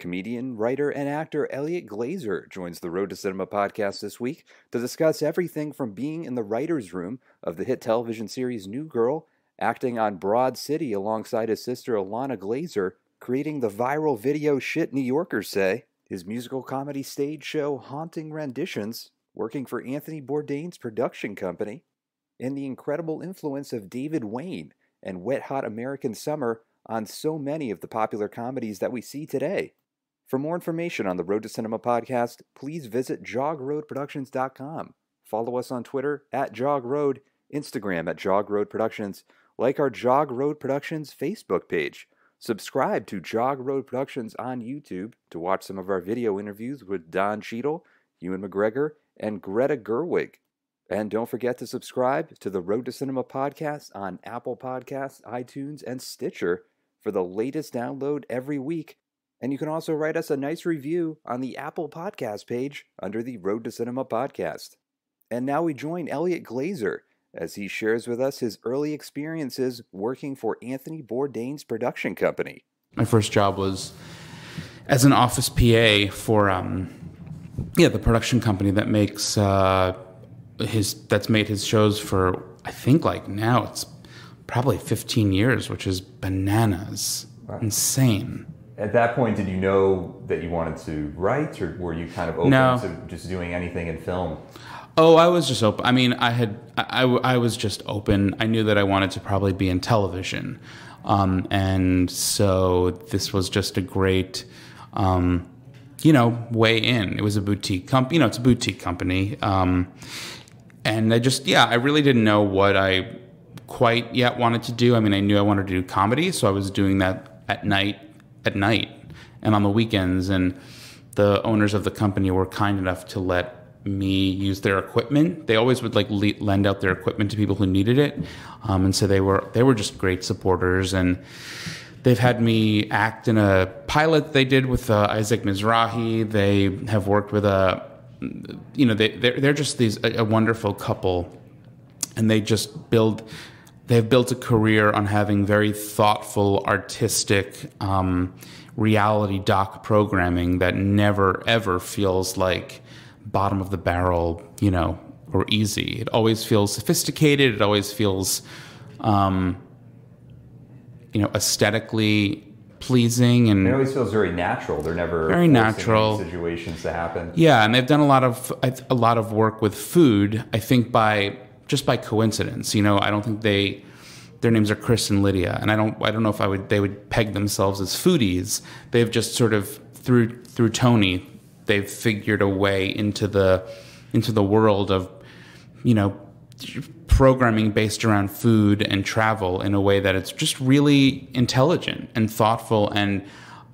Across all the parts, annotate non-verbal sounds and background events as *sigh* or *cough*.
Comedian, writer, and actor Eliot Glazer joins the Road to Cinema podcast this week to discuss everything from being in the writer's room of the hit television series New Girl, acting on Broad City alongside his sister Ilana Glazer, creating the viral video Shit New Yorkers Say, his musical comedy stage show Haunting Renditions, working for Anthony Bourdain's production company, and the incredible influence of David Wain and Wet Hot American Summer on so many of the popular comedies that we see today. For more information on the Road to Cinema podcast, please visit jogroadproductions.com. Follow us on Twitter at jogroad, Instagram at jogroadproductions, like our Jog Road Productions Facebook page. Subscribe to Jog Road Productions on YouTube to watch some of our video interviews with Don Cheadle, Ewan McGregor, and Greta Gerwig. And don't forget to subscribe to the Road to Cinema podcast on Apple Podcasts, iTunes, and Stitcher for the latest download every week and you can also write us a nice review on the Apple Podcast page under the Road to Cinema podcast. And now we join Eliot Glazer as he shares with us his early experiences working for Anthony Bourdain's production company. My first job was as an office PA for um, yeah the production company that makes uh, his that's made his shows for I think like now it's probably 15 years, which is bananas, wow. insane at that point, did you know that you wanted to write, or were you kind of open no. to just doing anything in film? Oh, I was just open. I mean, I had, I, I was just open. I knew that I wanted to probably be in television. Um, and so this was just a great, um, you know, way in. It was a boutique company, you know, it's a boutique company. Um, and I just, yeah, I really didn't know what I quite yet wanted to do. I mean, I knew I wanted to do comedy, so I was doing that at night at night and on the weekends. And the owners of the company were kind enough to let me use their equipment. They always would like lend out their equipment to people who needed it, um, and so they were they were just great supporters. And they've had me act in a pilot they did with uh, Isaac Mizrahi. They have worked with a, you know, they they're, they're just these a, a wonderful couple, and they just build they've built a career on having very thoughtful, artistic, um, reality doc programming that never ever feels like bottom of the barrel, you know, or easy. It always feels sophisticated. It always feels, um, you know, aesthetically pleasing and it always feels very natural. They're never very natural situations to happen. Yeah, and they've done a lot of a lot of work with food. I think by just by coincidence. You know, I don't think they their names are Chris and Lydia, and I don't I don't know if I would they would peg themselves as foodies. They've just sort of through through Tony, they've figured a way into the into the world of you know programming based around food and travel in a way that it's just really intelligent and thoughtful and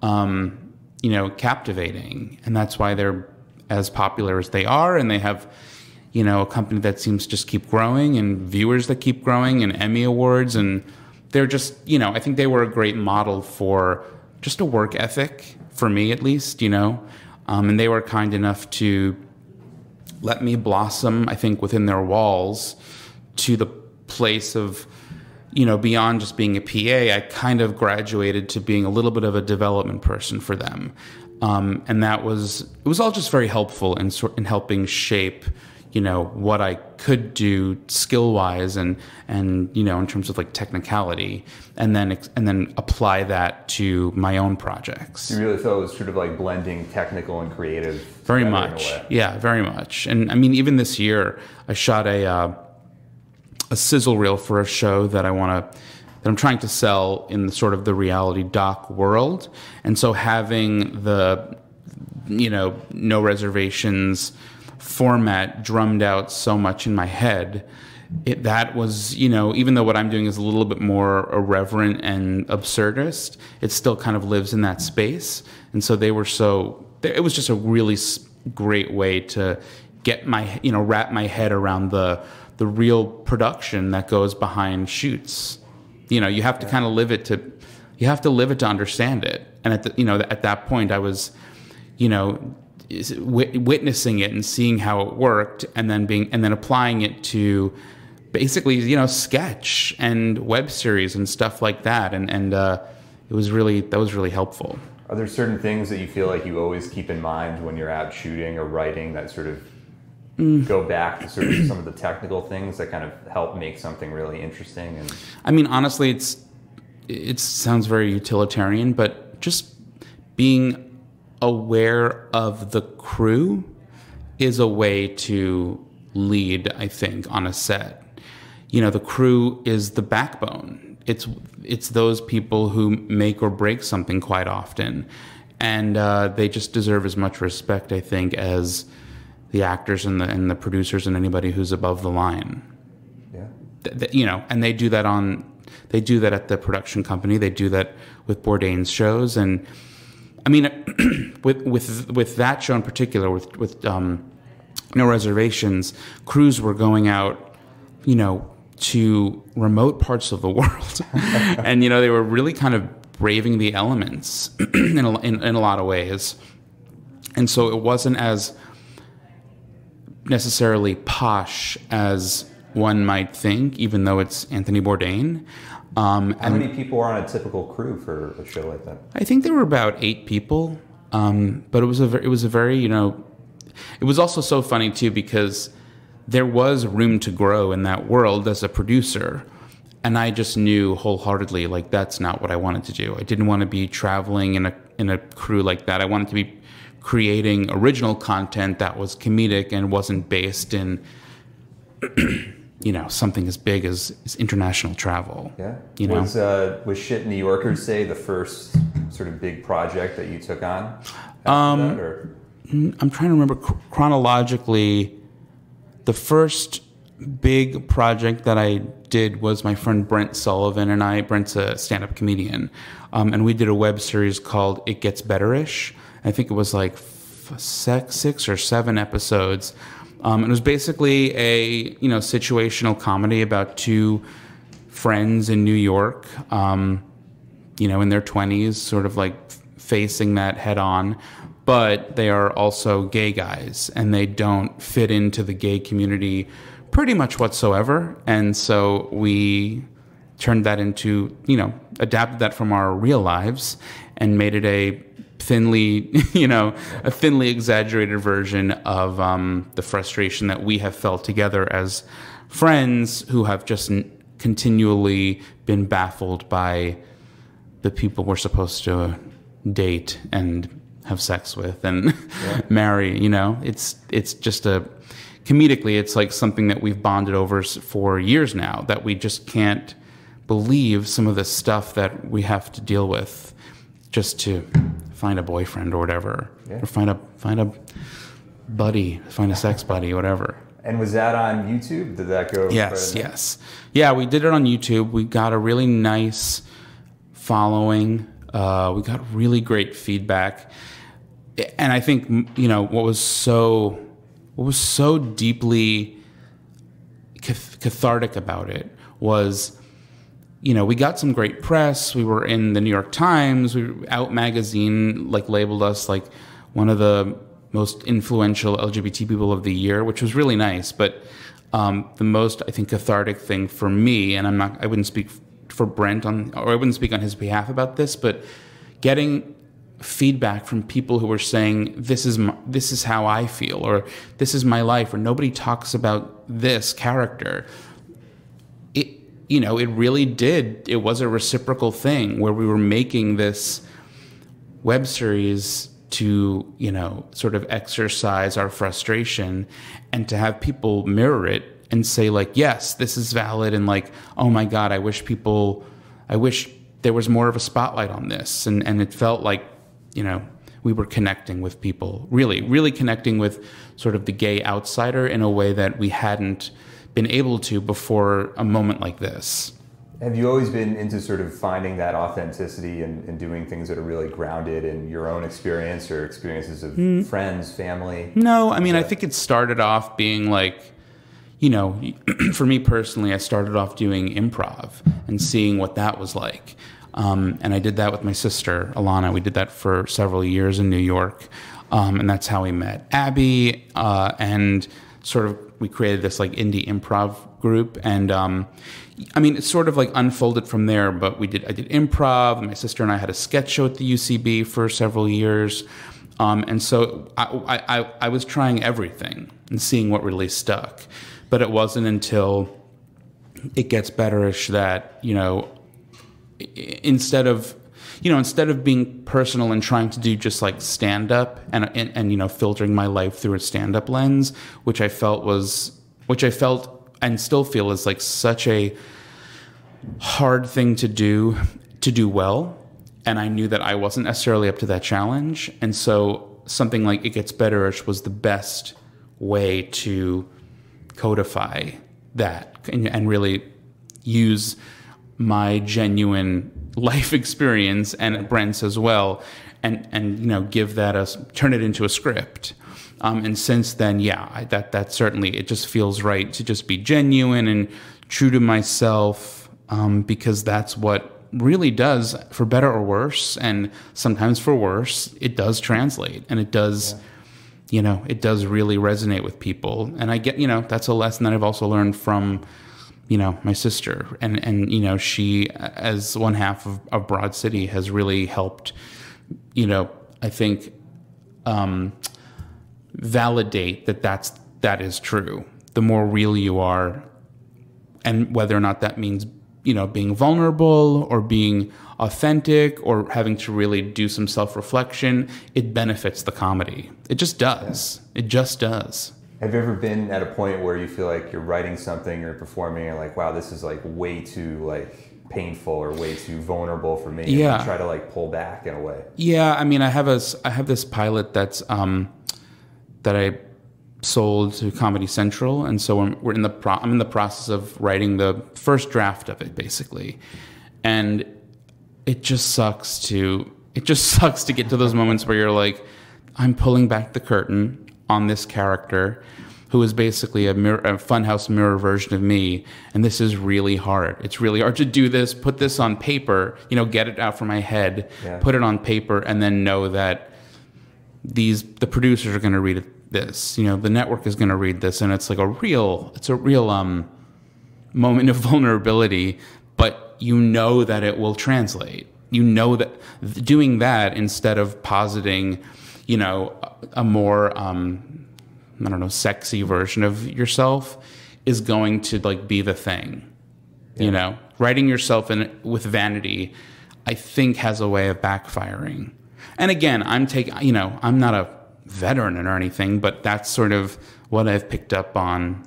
um, you know captivating, and that's why they're as popular as they are, and they have you know, a company that seems to just keep growing and viewers that keep growing and Emmy awards. And they're just, you know, I think they were a great model for just a work ethic, for me at least, you know. Um, and they were kind enough to let me blossom, I think, within their walls to the place of, you know, beyond just being a PA, I kind of graduated to being a little bit of a development person for them. Um, and that was, it was all just very helpful in, sort in helping shape you know what I could do skill wise and and you know in terms of like technicality and then and then apply that to my own projects. You really thought it was sort of like blending technical and creative. Very much, yeah, very much. And I mean, even this year, I shot a uh, a sizzle reel for a show that I want to that I'm trying to sell in the sort of the reality doc world, and so having the you know no reservations format drummed out so much in my head. It, that was, you know, even though what I'm doing is a little bit more irreverent and absurdist, it still kind of lives in that space. And so they were so, it was just a really great way to get my, you know, wrap my head around the, the real production that goes behind shoots. You know, you have to kind of live it to, you have to live it to understand it. And at the, you know, at that point I was, you know, witnessing it and seeing how it worked and then being and then applying it to basically you know sketch and web series and stuff like that and and uh, it was really that was really helpful Are there certain things that you feel like you always keep in mind when you're out shooting or writing that sort of mm. go back to sort of some of the technical things that kind of help make something really interesting? And I mean, honestly, it's it sounds very utilitarian, but just being aware of the crew is a way to lead, I think, on a set. You know, the crew is the backbone. It's it's those people who make or break something quite often, and uh, they just deserve as much respect, I think, as the actors and the and the producers and anybody who's above the line. Yeah, th- th- you know, and they do that on they do that at the production company. They do that with Bourdain's shows, and I mean, *clears throat* with with with that show in particular, with with um, no reservations, crews were going out, you know, to remote parts of the *laughs* world, and you know they were really kind of braving the elements *clears throat* in, a, in, in a lot of ways, and so it wasn't as necessarily posh as one might think, even though it's Anthony Bourdain. Um, How many people are on a typical crew for a show like that? I think there were about eight people, um, but it was a it was a very you know, it was also so funny too because there was room to grow in that world as a producer. And I just knew wholeheartedly, like that's not what I wanted to do. I didn't want to be traveling in a in a crew like that. I wanted to be creating original content that was comedic and wasn't based in, you know, something as big as, as international travel. Yeah. You know, was uh, was shit New Yorkers say the first sort of big project that you took on? Um, that, I'm trying to remember chronologically the first big project that I did was my friend Brent Sullivan and I. Brent's a stand up comedian. Um, and we did a web series called It Gets Betterish. I think it was like six or seven episodes. Um, it was basically a you know situational comedy about two friends in New York, um, you know, in their twenties, sort of like facing that head on but they are also gay guys and they don't fit into the gay community pretty much whatsoever. And so we turned that into, you know, adapted that from our real lives and made it a thinly, *laughs* you know, a thinly exaggerated version of um, the frustration that we have felt together as friends who have just continually been baffled by the people we're supposed to date and have sex with and yeah. *laughs* marry. You know, it's it's just a comedically, it's like something that we've bonded over for years now. That we just can't believe some of the stuff that we have to deal with just to find a boyfriend or whatever, yeah. or find a find a buddy, find a sex buddy, whatever. And was that on YouTube? Did that go? Yes, yes, yeah. We did it on YouTube. We got a really nice following. Uh, we got really great feedback and I think you know what was so what was so deeply cathartic about it was you know we got some great press. We were in the new york times. We out magazine like labeled us like one of the most influential lgbt people of the year which was really nice. But um, the most i think cathartic thing for me and i'm not i wouldn't speak for brent on or i wouldn't speak on his behalf about this but getting feedback from people who were saying this is my, this is how I feel or this is my life or nobody talks about this character you know it really did it was a reciprocal thing where we were making this web series to you know sort of exercise our frustration and to have people mirror it and say like yes this is valid and like oh my god I wish people I wish there was more of a spotlight on this. And and it felt like you know, we were connecting with people, really, really connecting with sort of the gay outsider in a way that we hadn't been able to before a moment like this. Have you always been into sort of finding that authenticity and, and doing things that are really grounded in your own experience or experiences of mm. friends, family? No, I mean, I think it started off being like, you know, *clears throat* for me personally, I started off doing improv and seeing what that was like. Um, and I did that with my sister, Ilana. We did that for several years in New York. Um, and that's how we met Abbi. Uh, and sort of we created this like indie improv group, and um, I mean, it's sort of like unfolded from there. But we did I did improv. My sister and I had a sketch show at the UCB for several years, um, and so I, I I was trying everything and seeing what really stuck. But it wasn't until it gets betterish that you know instead of you know instead of being personal and trying to do just like stand up and, and and you know filtering my life through a stand up lens which i felt was which i felt and still feel is like such a hard thing to do to do well. And i knew that i wasn't necessarily up to that challenge. And so something like it gets betterish was the best way to codify that and, and really use my genuine life experience and Brent's as well, and and you know give that a turn it into a script. Um, and since then, yeah, I, that that certainly it just feels right to just be genuine and true to myself um, because that's what really does, for better or worse, and sometimes for worse, it does translate and it does. Yeah. You know, it does really resonate with people, and I get, you know, that's a lesson that I've also learned from you know my sister. And and you know she as one half of, of broad city has really helped you know i think um, validate that that's that is true. The more real you are and whether or not that means you know being vulnerable or being authentic or having to really do some self-reflection it benefits the comedy. It just does. Yeah. it just does have you ever been at a point where you feel like you're writing something or performing and like, wow, this is like way too like painful or way too vulnerable for me? Yeah. try to like pull back in a way. Yeah, I mean, I have a I have this pilot that's um, that I sold to Comedy Central, and so we're, we're in the pro- I'm in the process of writing the first draft of it, basically, and it just sucks to it just *laughs* sucks to get to those moments where you're like, I'm pulling back the curtain on this character who is basically a, mirror, a funhouse mirror version of me and this is really hard. It's really hard to do this put this on paper you know get it out from my head yeah. put it on paper and then know that these the producers are going to read this. You know the network is going to read this and it's like a real it's a real um moment of *laughs* vulnerability but you know that it will translate. You know that doing that instead of positing you know, a more um, I don't know, sexy version of yourself is going to like be the thing. Yeah. You know, writing yourself in with vanity, I think has a way of backfiring. And again, I'm taking, you know, I'm not a veteran or anything, but that's sort of what I've picked up on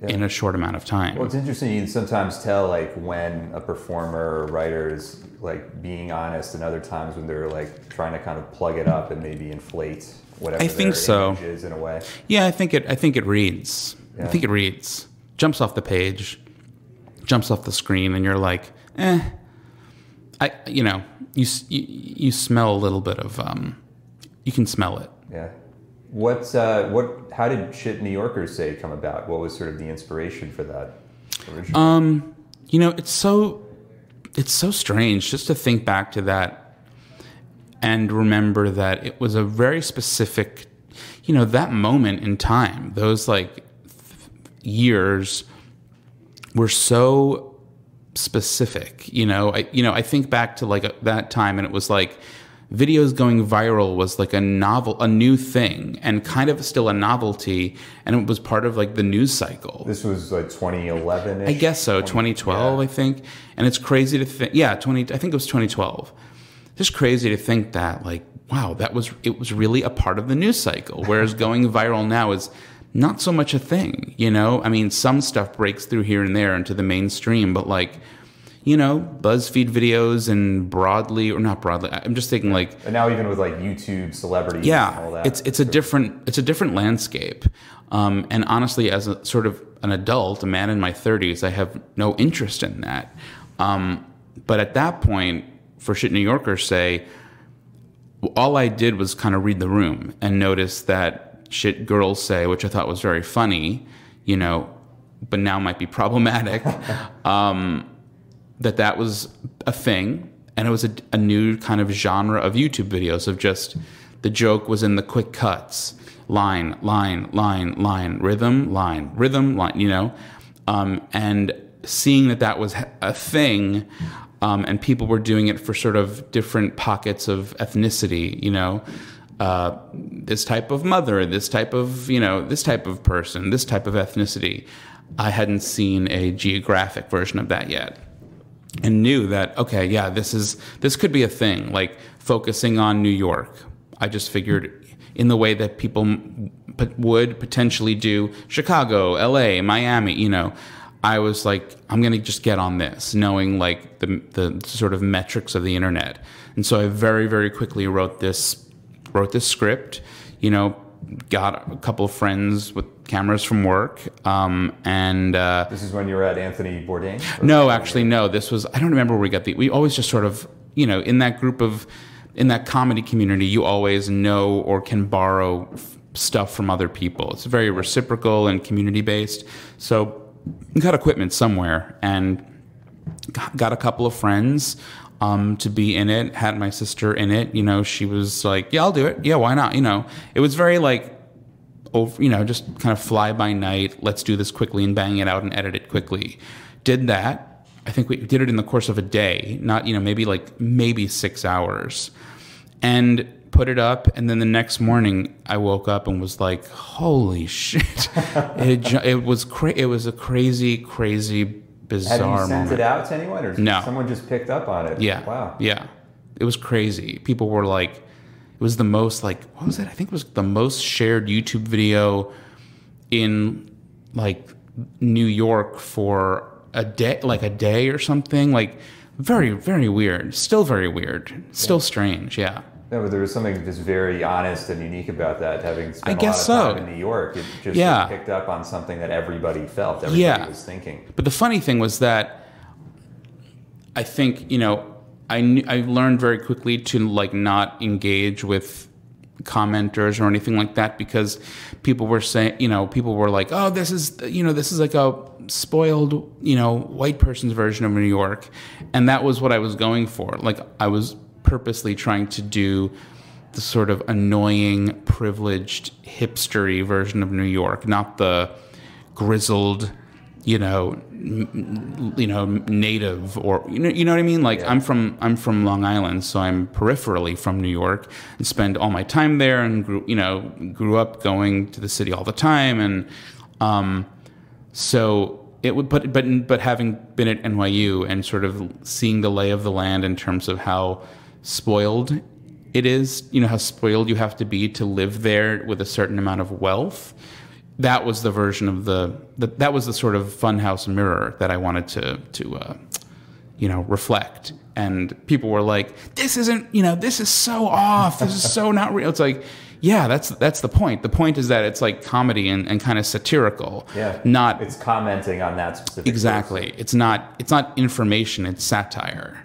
yeah. in a short amount of time. Well, it's interesting. You can sometimes tell like when a performer or writer is like being honest, and other times when they're like trying to kind of plug it up and maybe inflate whatever. I think so. Is in a way. Yeah, I think it. I think it reads. Yeah. I think it reads. Jumps off the page, jumps off the screen, and you're like, eh. I, you know, you you, you smell a little bit of um, you can smell it. Yeah. What's uh, what? How did shit New Yorkers say come about? What was sort of the inspiration for that? Originally? Um, you know, it's so it's so strange just to think back to that and remember that it was a very specific, you know, that moment in time. Those like years were so specific. You know, I you know I think back to like a, that time and it was like videos going viral was like a novel, a new thing, and kind of still a novelty, and it was part of like the news cycle. This was like 2011. I guess so, 2012, yeah. I think. And it's crazy to think, yeah, 20. I think it was 2012. Just crazy to think that, like, wow, that was it was really a part of the news cycle. Whereas *laughs* going viral now is not so much a thing, you know. I mean, some stuff breaks through here and there into the mainstream, but like you know, BuzzFeed videos and broadly, or not broadly. I'm just thinking like. And now even with like YouTube celebrities. Yeah, it's it's a different it's a different landscape. Um, and honestly, as a sort of an adult, a man in my 30s, I have no interest in that. Um, but at that point, for shit New Yorkers say, all I did was kind of read the room and notice that shit girls say, which I thought was very funny, you know, but now might be problematic. *laughs* um, that that was a thing and it was a, a, new kind of genre of YouTube videos of just the joke was in the quick cuts line line line line rhythm line rhythm line you know um, and seeing that that was a thing, um, and people were doing it for sort of different pockets of ethnicity, you know. Uh, this type of mother, this type of you know, this type of person, this type of ethnicity. I hadn't seen a geographic version of that yet and knew that okay yeah this is this could be a thing like focusing on new york i just figured in the way that people would potentially do chicago la miami you know i was like i'm going to just get on this knowing like the the sort of metrics of the internet and so i very very quickly wrote this wrote this script you know got a couple of friends with cameras from work, um, and uh, This is when you were at Anthony Bourdain? No, actually, no. This was I don't remember where we got the. We always just sort of you know in that group of in that comedy community, you always know or can borrow f- stuff from other people. It's very reciprocal and community based. So got equipment somewhere and got a couple of friends um, to be in it. Had my sister in it. You know, she was like, "Yeah, I'll do it. Yeah, why not?" You know, it was very like over, you know, just kind of fly by night. Let's do this quickly and bang it out and edit it quickly. Did that. I think we did it in the course of a day, not you know maybe like maybe six hours, and put it up. And then the next morning, I woke up and was like, "Holy shit!" *laughs* it it was cra- it was a crazy, crazy, bizarre you sent moment. it out to anyone, or No. someone just picked up on it? Yeah. Wow. Yeah. It was crazy. People were like, it was the most like, what was it? I think it was the most shared YouTube video in like New York for a day, like a day or something. Like very, very weird. Still very weird. Still strange. Yeah. No, but there was something just very honest and unique about that. Having spent I guess a lot of so. time in New York, it just Yeah. picked up on something that everybody felt, everybody Yeah. was thinking. But the funny thing was that I think you know I knew, I learned very quickly to like not engage with commenters or anything like that because people were saying you know people were like oh this is you know this is like a spoiled you know white person's version of New York and that was what I was going for like I was purposely trying to do the sort of annoying privileged hipstery version of New York not the grizzled you know you know native or you know you know what I mean like Yeah. I'm from I'm from Long Island so I'm peripherally from New York and spend all my time there and grew you know grew up going to the city all the time and um so it would but but but having been at NYU and sort of seeing the lay of the land in terms of how spoiled it is you know how spoiled you have to be to live there with a certain amount of wealth that was the version of the, the that was the sort of funhouse mirror that I wanted to to uh, you know reflect. And people were like, "This isn't you know this is so off. This is so not real." It's like, yeah, that's that's the point. The point is that it's like comedy and, and kind of satirical. Yeah. not It's commenting on that specific. exactly. It's not it's not information. It's satire,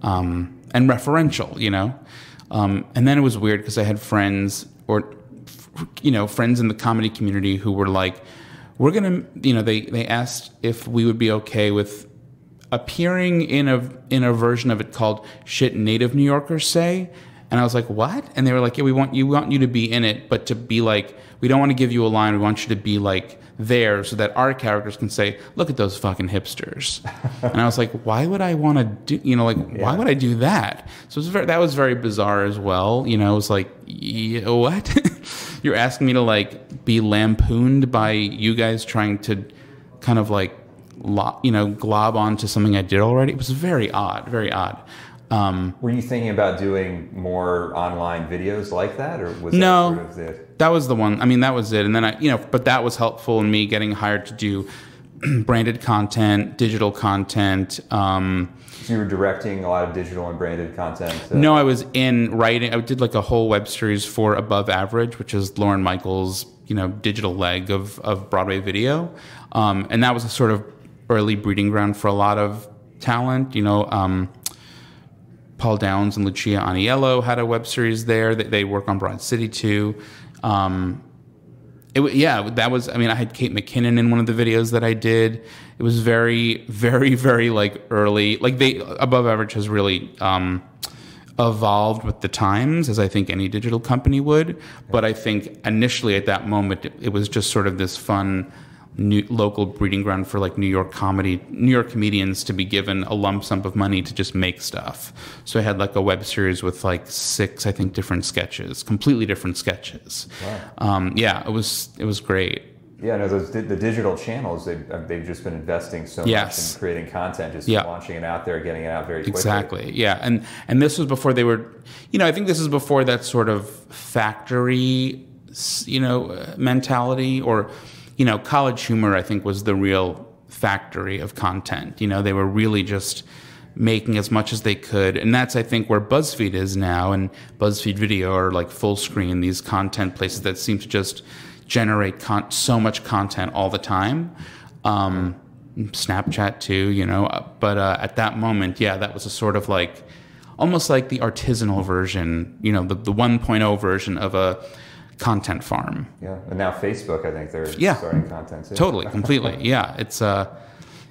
um, and referential. You know, um, and then it was weird because I had friends or you know friends in the comedy community who were like, we're gonna you know they they asked if we would be okay with appearing in a in a version of it called shit native New Yorkers say. And I was like, "What?" And they were like, "Yeah, we want you want you to be in it, but to be like, we don't want to give you a line. We want you to be like there, so that our characters can say, "Look at those fucking hipsters." *laughs* and I was like, "Why would I want to do? You know, like, why would I do that?" So it was very, that was very bizarre as well. You know, it was like, "What? *laughs* You're asking me to like be lampooned by you guys trying to kind of like, lo- you know, glob onto something I did already?" It was very odd, very odd. Um, Were you thinking about doing more online videos like that, or was No. that sort of That was the one. I mean, that was it. And then I, you know, but that was helpful in me getting hired to do *clears throat* branded content, digital content. Um, So you were directing a lot of digital and branded content. uh, no, I was in writing. I did like a whole web series for Above Average, which is Lorne Michaels' you know digital leg of of Broadway video, um, and that was a sort of early breeding ground for a lot of talent. You know. Um, Paul Downs and Lucia Aniello had a web series there. They, they work on Broad City too. Um, it, yeah, that was. I mean, I had Kate McKinnon in one of the videos that I did. It was very, *laughs* very, very like early. Like they above average has really um, evolved with the times, as I think any digital company would. But I think initially at that moment, it, it was just sort of this fun new, local breeding ground for like New York comedy, New York comedians to be given a lump sum of money to just make stuff. So I had like a web series with like six, I think, different sketches, completely different sketches. Wow. Um, yeah, it was it was great. Yeah, no, those di- the digital channels they've uh, they've just been investing so Yes. much in creating content, just Yeah. launching it out there, getting it out very quickly. Exactly. Yeah, and and this was before they were, you know, I think this is before that sort of factory, you know, uh, mentality or, you know, college humor. I think was the real factory of content. You know, they were really just making as much as they could, and that's I think where BuzzFeed is now, and BuzzFeed Video are like full screen these content places that seem to just generate so much content all the time. Um, Snapchat too, you know. But uh, at that moment, yeah, that was a sort of like almost like the artisanal version, you know, the, the 1.0 version of a content farm. Yeah, and now Facebook, I think they're Yeah. starting content too. Totally, *laughs* completely. Yeah, it's uh,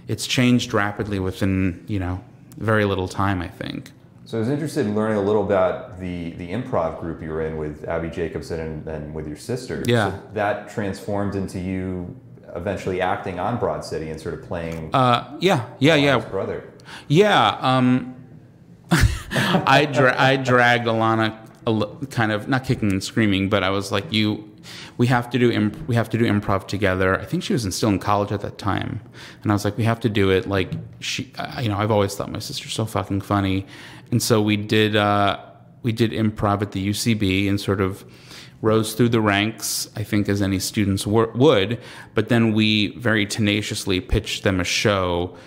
it's changed rapidly within you know very little time. I think. So I was interested in learning a little about the the improv group you were in with Abbi Jacobson and, and with your sister. Yeah. So that transformed into you eventually acting on Broad City and sort of playing Uh, yeah, yeah, yeah. Brother. Yeah, um, *laughs* I dra- I dragged Ilana kind of not kicking and screaming, but I was like, "You, we have to do imp- we have to do improv together." I think she was in, still in college at that time, and I was like, "We have to do it." Like she, uh, you know, I've always thought my sister's so fucking funny, and so we did uh, we did improv at the UCB and sort of rose through the ranks, I think, as any students wor- would. But then we very tenaciously pitched them a show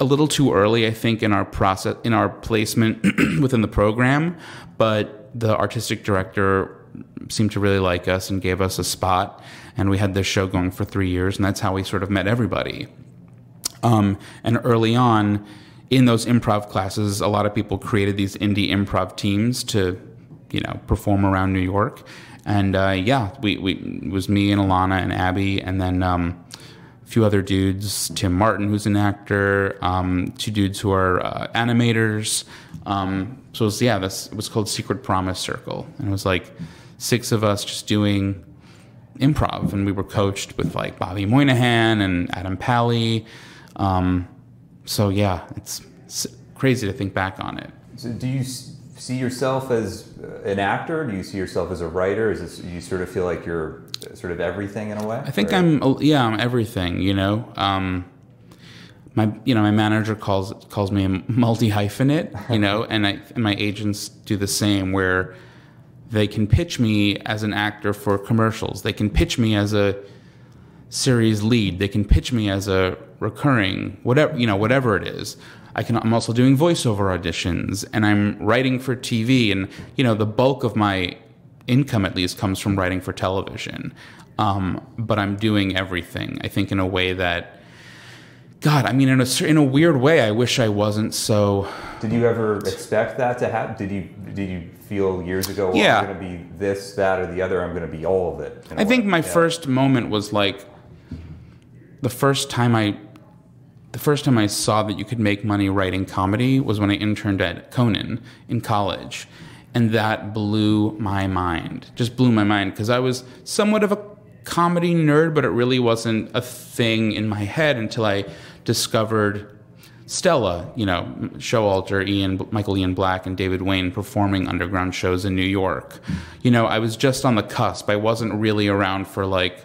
a little too early, I think, in our process, in our placement *clears throat* within the program. But the artistic director seemed to really like us and gave us a spot. And we had this show going for three years, and that's how we sort of met everybody. Um, and early on in those improv classes, a lot of people created these indie improv teams to, you know, perform around New York. And uh, yeah, we, we it was me and Ilana and Abbi, and then um, a few other dudes, Tim Martin, who's an actor, um, two dudes who are uh, animators. Um, so it was, yeah, this it was called Secret Promise Circle, and it was like six of us just doing improv, and we were coached with like Bobby Moynihan and Adam Pally. Um, so yeah, it's, it's crazy to think back on it. So do you see yourself as an actor? Do you see yourself as a writer? Is this, you sort of feel like you're sort of everything in a way? I think Or- I'm yeah, I'm everything. You know, um, my you know my manager calls calls me a multi hyphenate. You know, *laughs* and I and my agents do the same where they can pitch me as an actor for commercials. They can pitch me as a series lead. They can pitch me as a recurring whatever you know whatever it is. I can. I'm also doing voiceover auditions, and I'm writing for TV. And you know, the bulk of my income, at least, comes from writing for television. Um, but I'm doing everything. I think in a way that, God, I mean, in a in a weird way, I wish I wasn't so. Did you ever expect that to happen? Did you did you feel years ago? Well, Yeah. I'm going to be this, that, or the other. I'm going to be all of it. I think way. my Yeah. first moment was like the first time I the first time I saw that you could make money writing comedy was when I interned at Conan in college. And that blew my mind. Just blew my mind because I was somewhat of a comedy nerd, but it really wasn't a thing in my head until I discovered Stella, you know, Showalter, Ian, Michael Ian Black, and David Wain performing underground shows in New York. You know, I was just on the cusp. I wasn't really around for like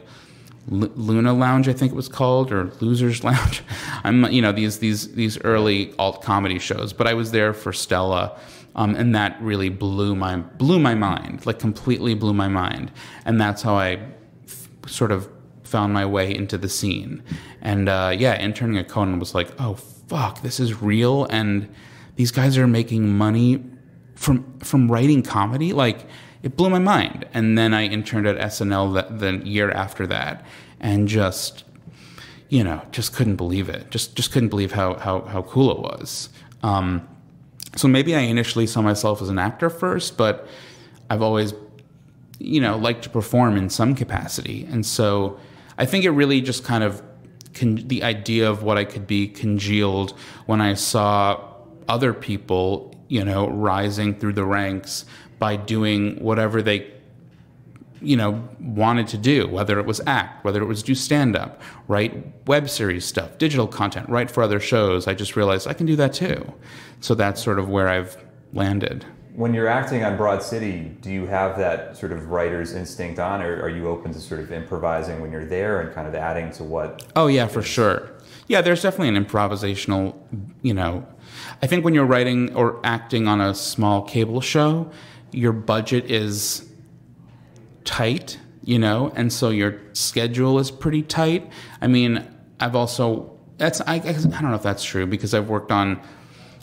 L- Luna Lounge, I think it was called, or Losers *laughs* Lounge. I'm, you know, these these these early alt comedy shows, but I was there for Stella, um, and that really blew my blew my mind, like completely blew my mind, and that's how I f- sort of found my way into the scene. And uh, yeah, interning at Conan was like, oh fuck, this is real, and these guys are making money from from writing comedy. Like it blew my mind. And then I interned at SNL the year after that, and just you know just couldn't believe it. Just just couldn't believe how how how cool it was. Um, so maybe I initially saw myself as an actor first, but I've always you know liked to perform in some capacity, and so I think it really just kind of the idea of what I could be congealed when I saw other people, you know, rising through the ranks by doing whatever they you know, wanted to do, whether it was act, whether it was do stand up, write web series stuff, digital content, write for other shows. I just realized I can do that too. So that's sort of where I've landed. When you're acting on Broad City, do you have that sort of writer's instinct on, or are you open to sort of improvising when you're there and kind of adding to what? Oh, yeah, for sure. Yeah, there's definitely an improvisational, you know, I think when you're writing or acting on a small cable show, your budget is tight, you know, and so your schedule is pretty tight. I mean, I've also that's I, I don't know if that's true because I've worked on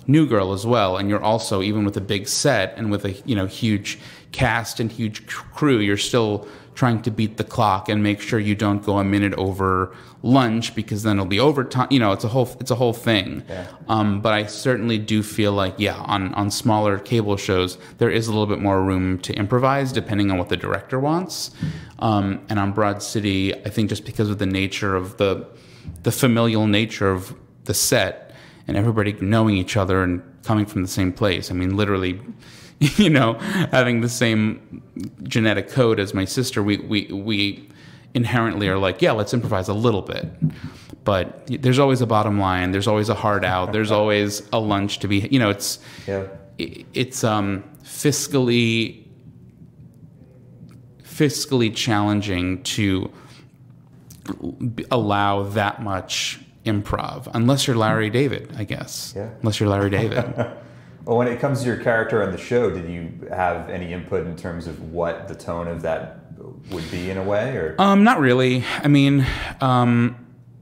New Girl as well, and you're also even with a big set and with a you know huge cast and huge crew, you're still trying to beat the clock and make sure you don't go a minute over lunch because then it'll be overtime. You know, it's a whole it's a whole thing. Yeah. Um, but I certainly do feel like yeah, on on smaller cable shows there is a little bit more room to improvise depending on what the director wants. Um, and on Broad City, I think just because of the nature of the the familial nature of the set and everybody knowing each other and coming from the same place. I mean, literally *laughs* you know, having the same genetic code as my sister, we, we, we inherently are like, yeah, let's improvise a little bit. But there's always a bottom line. There's always a hard out. There's *laughs* always a lunch to be, you know, it's, yeah. it's um, fiscally, fiscally challenging to allow that much improv, unless you're Larry David, I guess. Yeah. Unless you're Larry David. *laughs* Well, when it comes to your character on the show, did you have any input in terms of what the tone of that would be in a way, or? Um, not really. I mean, um,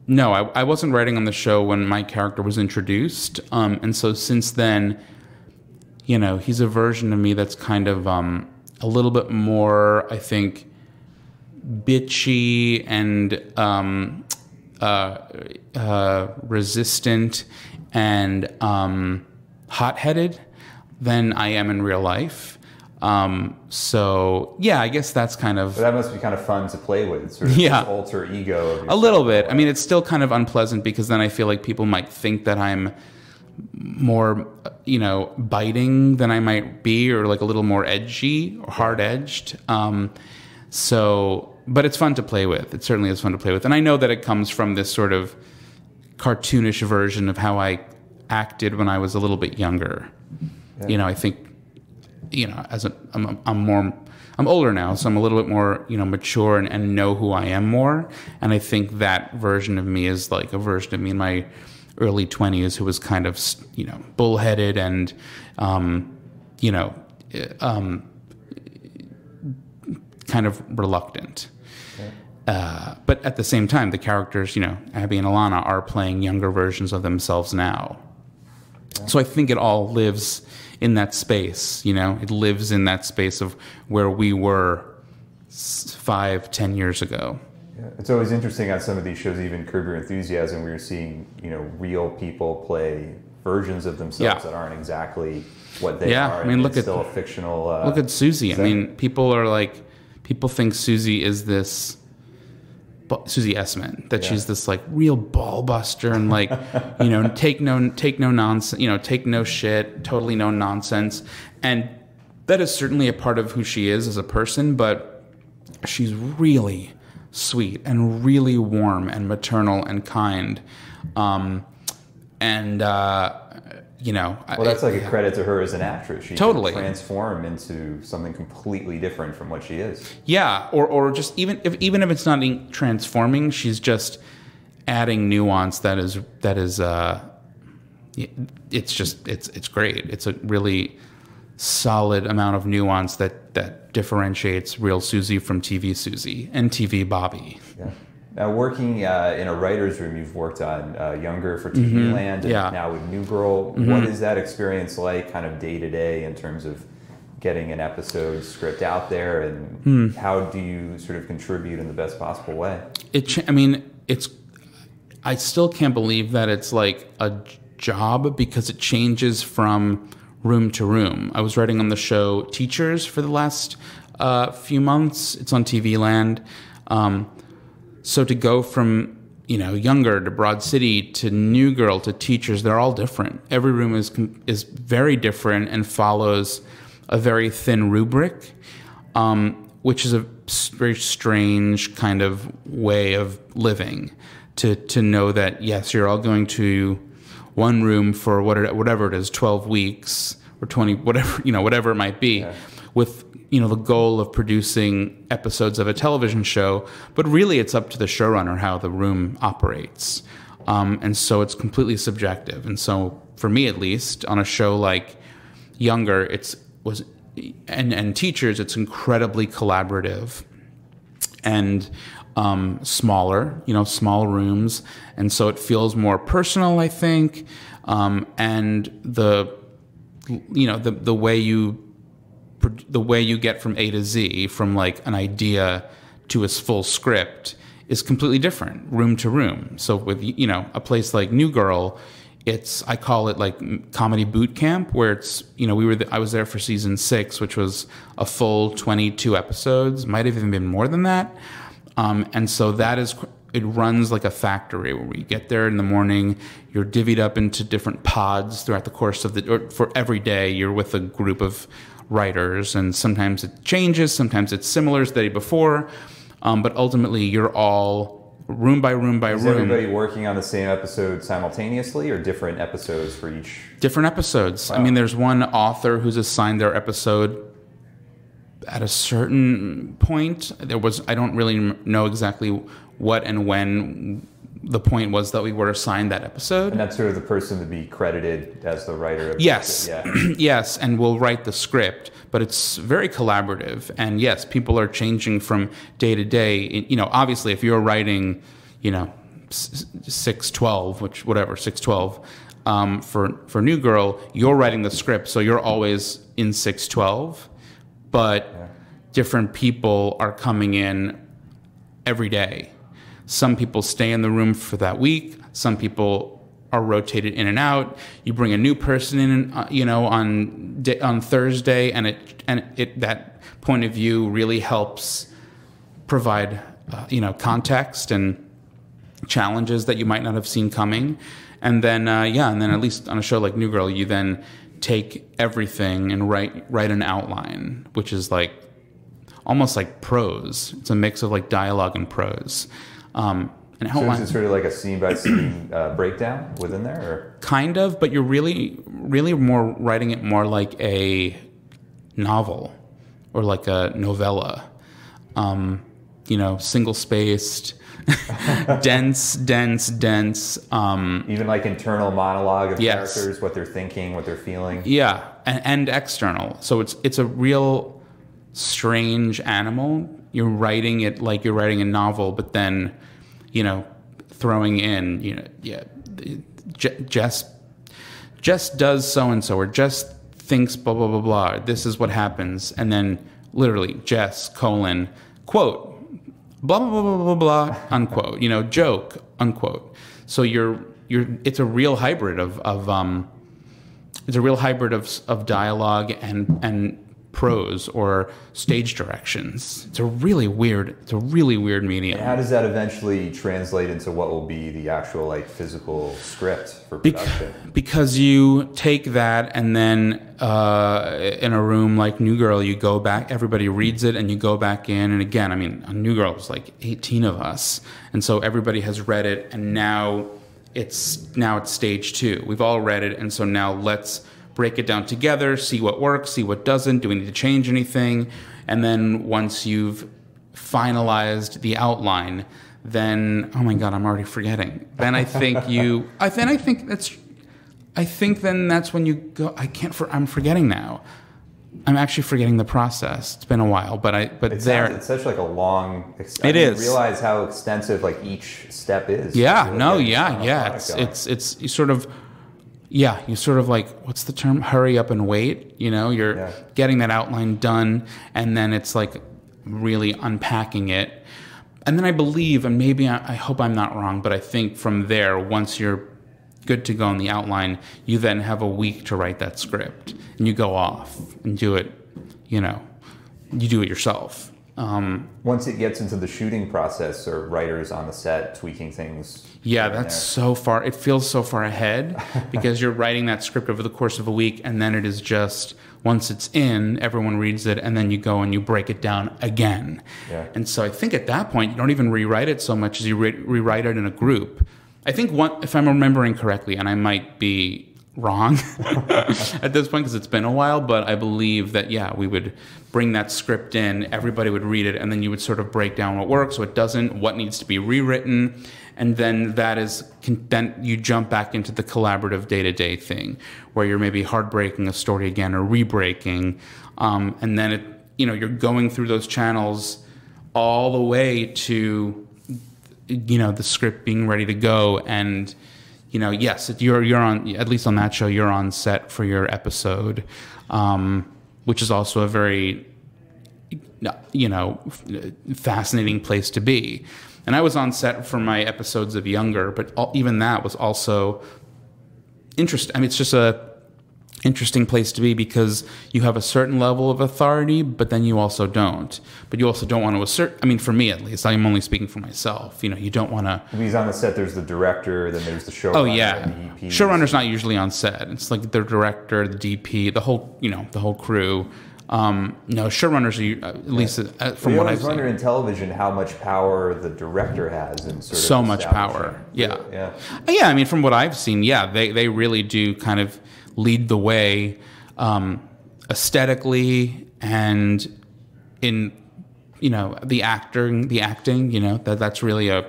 no, I, I wasn't writing on the show when my character was introduced, um, and so since then, you know, he's a version of me that's kind of um, a little bit more, I think, bitchy and um, resistant and um, hot headed than I am in real life. Um, so yeah, I guess that's kind of but that must be kind of fun to play with, sort of *laughs* yeah, alter ego. A little bit. I mean, it's still kind of unpleasant because then I feel like people might think that I'm more, you know, biting than I might be, or like a little more edgy or hard edged. Um, so, but it's fun to play with. It certainly is fun to play with, and I know that it comes from this sort of cartoonish version of how I acted when I was a little bit younger. Yeah. You know, I think, you know, as a, I'm, I'm more, I'm older now, so I'm a little bit more, you know, mature and, and know who I am more. And I think that version of me is like a version of me in my early 20s who was kind of, you know, bullheaded and, um, you know, um, kind of reluctant. Uh, but at the same time, the characters, you know, Abbi and Ilana are playing younger versions of themselves now. So I think it all lives in that space, you know, it lives in that space of where we were five, ten years ago. Yeah. It's always interesting on some of these shows, even Curb Your Enthusiasm, where you're seeing, you know, real people play versions of themselves yeah. that aren't exactly what they yeah, are. I mean, look at still a fictional. Uh, look at Susie. I mean, people are like, people think Susie is this Susie Essman that yeah. she's this like real ball buster and like you know *laughs* take no take no nonsense you know take no shit totally no nonsense and that is certainly a part of who she is as a person but she's really sweet and really warm and maternal and kind um, and uh, you know. Well, that's like a credit to her as an actress. She totally transform into something completely different from what she is. Yeah, or or just even if even if it's not transforming, she's just adding nuance that is that is. Uh, it's just it's it's great. It's a really solid amount of nuance that that differentiates real Susie from TV Susie and TV Bobby. Yeah. Now, working uh, in a writer's room, you've worked on uh, Younger for TV mm-hmm. Land and yeah. now with New Girl. Mm-hmm. What is that experience like, kind of day to day, in terms of getting an episode script out there, and mm. how do you sort of contribute in the best possible way? It, I mean, it's. I still can't believe that it's like a job because it changes from room to room. I was writing on the show Teachers for the last uh, few months. It's on TV Land. Um, so to go from you know younger to Broad City to New Girl to Teachers, they're all different. Every room is is very different and follows a very thin rubric. Um, which is a very strange kind of way of living. To to know that yes, you're all going to one room for what it, whatever it is, twelve weeks or twenty, whatever *laughs* you know, whatever it might be, with you know the goal of producing episodes of a television show. But really, it's up to the showrunner how the room operates, um, and so it's completely subjective. And so, for me at least, on a show like Younger, it's was and and teachers, it's incredibly collaborative and um, smaller, you know, small rooms, and so it feels more personal, I think. Um, and the, you know, the the way you, the way you get from A to Z, from like an idea to its full script, is completely different, room to room. So with you know a place like New Girl, it's I call it like comedy boot camp, where it's you know we were I was there for season six, which was a full twenty two episodes, might have even been more than that. Um, and so that is, it runs like a factory where we get there in the morning, you're divvied up into different pods throughout the course of the, or for every day, you're with a group of writers, and sometimes it changes, sometimes it's similar to the day before, um, but ultimately you're all room by room by Is room. everybody working on the same episode simultaneously or different episodes for each? different episodes. I mean, there's one author who's assigned their episode at a certain point. There was I don't really know exactly what and when the point was that we were assigned that episode. And that's sort of the person to be credited as the writer of Yes. Yeah. *clears throat* yes, and we'll write the script, but it's very collaborative. And yes, people are changing from day to day. You know, obviously, if you're writing, you know, six twelve, which whatever six twelve, um, for for New Girl, you're writing the script, so you're always in six twelve, but different people are coming in every day. Some people stay in the room for that week. Some people are rotated in and out. You bring a new person in, uh, you know, on on Thursday, and it and it that point of view really helps provide, uh, you know, context and challenges that you might not have seen coming. And then, uh, yeah, and then at least on a show like New Girl, you then take everything and write write an outline, which is like almost like prose. It's a mix of like dialogue and prose. Um, and So outline, is it sort of like a scene by scene uh, breakdown within there? Or? kind of, but you're really, really more writing it more like a novel or like a novella. Um, you know, single spaced, *laughs* dense, dense, dense. Um, Even like internal monologue of Yes. characters, what they're thinking, what they're feeling. Yeah, and, and external. So it's it's a real strange animal. You're writing it like you're writing a novel, but then, you know, throwing in, you know, yeah, Jess Jess does so and so, or Jess thinks blah blah blah blah. This is what happens, and then literally Jess colon quote blah blah blah blah blah blah unquote. You know, joke unquote. So you're you're it's a real hybrid of of um it's a real hybrid of of dialogue and and prose or stage directions. It's a really weird it's a really weird medium. How does that eventually translate into what will be the actual like physical script for production? because you take that and then uh, in a room like New Girl, you go back. Everybody reads it, and you go back in. And again, I mean, New Girl, was like eighteen of us, and so everybody has read it, and now it's now it's stage two. We've all read it, and so now let's break it down together, see what works, see what doesn't. Do we need to change anything? And then once you've finalized the outline, then oh my god, I'm already forgetting. Then I think *laughs* you. I then I think that's. I think then that's when you go. I can't. For, I'm forgetting now. I'm actually forgetting the process. It's been a while, but I. But It there. sounds, it's such like a long. It I didn't is. realize how extensive like each step is. yeah. really No. Yeah. Yeah. It's it's it's sort of. Yeah, you sort of like what's the term? Hurry up and wait. You know, you're Yeah. getting that outline done, and then it's like really unpacking it. And then I believe, and maybe I, I hope I'm not wrong, but I think from there, once you're good to go on the outline, you then have a week to write that script, and you go off and do it. You know, you do it yourself. Um, Once it gets into the shooting process, or writers on the set tweaking things. yeah, that's so far. It feels so far ahead *laughs* because you're writing that script over the course of a week, and then it is just once it's in, everyone reads it, and then you go and you break it down again. Yeah. And so I think at that point you don't even rewrite it so much as you re- rewrite it in a group. I think one, if I'm remembering correctly, and I might be wrong. *laughs* At this point because it's been a while, but I believe that yeah, we would bring that script in, everybody would read it, and then you would sort of break down what works, what doesn't, what needs to be rewritten, and then that is then you jump back into the collaborative day to day thing where you're maybe hard breaking a story again or re-breaking, um, and then it you know you're going through those channels all the way to you know the script being ready to go and you know yes you're you're on at least on that show you're on set for your episode um, which is also a very you know fascinating place to be. And i was on set for my episodes of younger but all, even that was also interesting i mean it's just a interesting place to be because you have a certain level of authority, but then you also don't. But you also don't want to assert. I mean, for me at least, I'm only speaking for myself. You know, you don't want to. He's on the set, there's the director, then there's the showrunner. Oh yeah, showrunner's not usually on set. It's like the director, the DP, the whole you know the whole crew. Um, no, showrunners are uh, at least uh, from we what I've seen. wonder in television how much power the director has in sort of So much power. Yeah. yeah. Yeah, I mean, from what I've seen, yeah, they, they really do kind of lead the way um, aesthetically and in you know the acting, the acting. You know that that's really a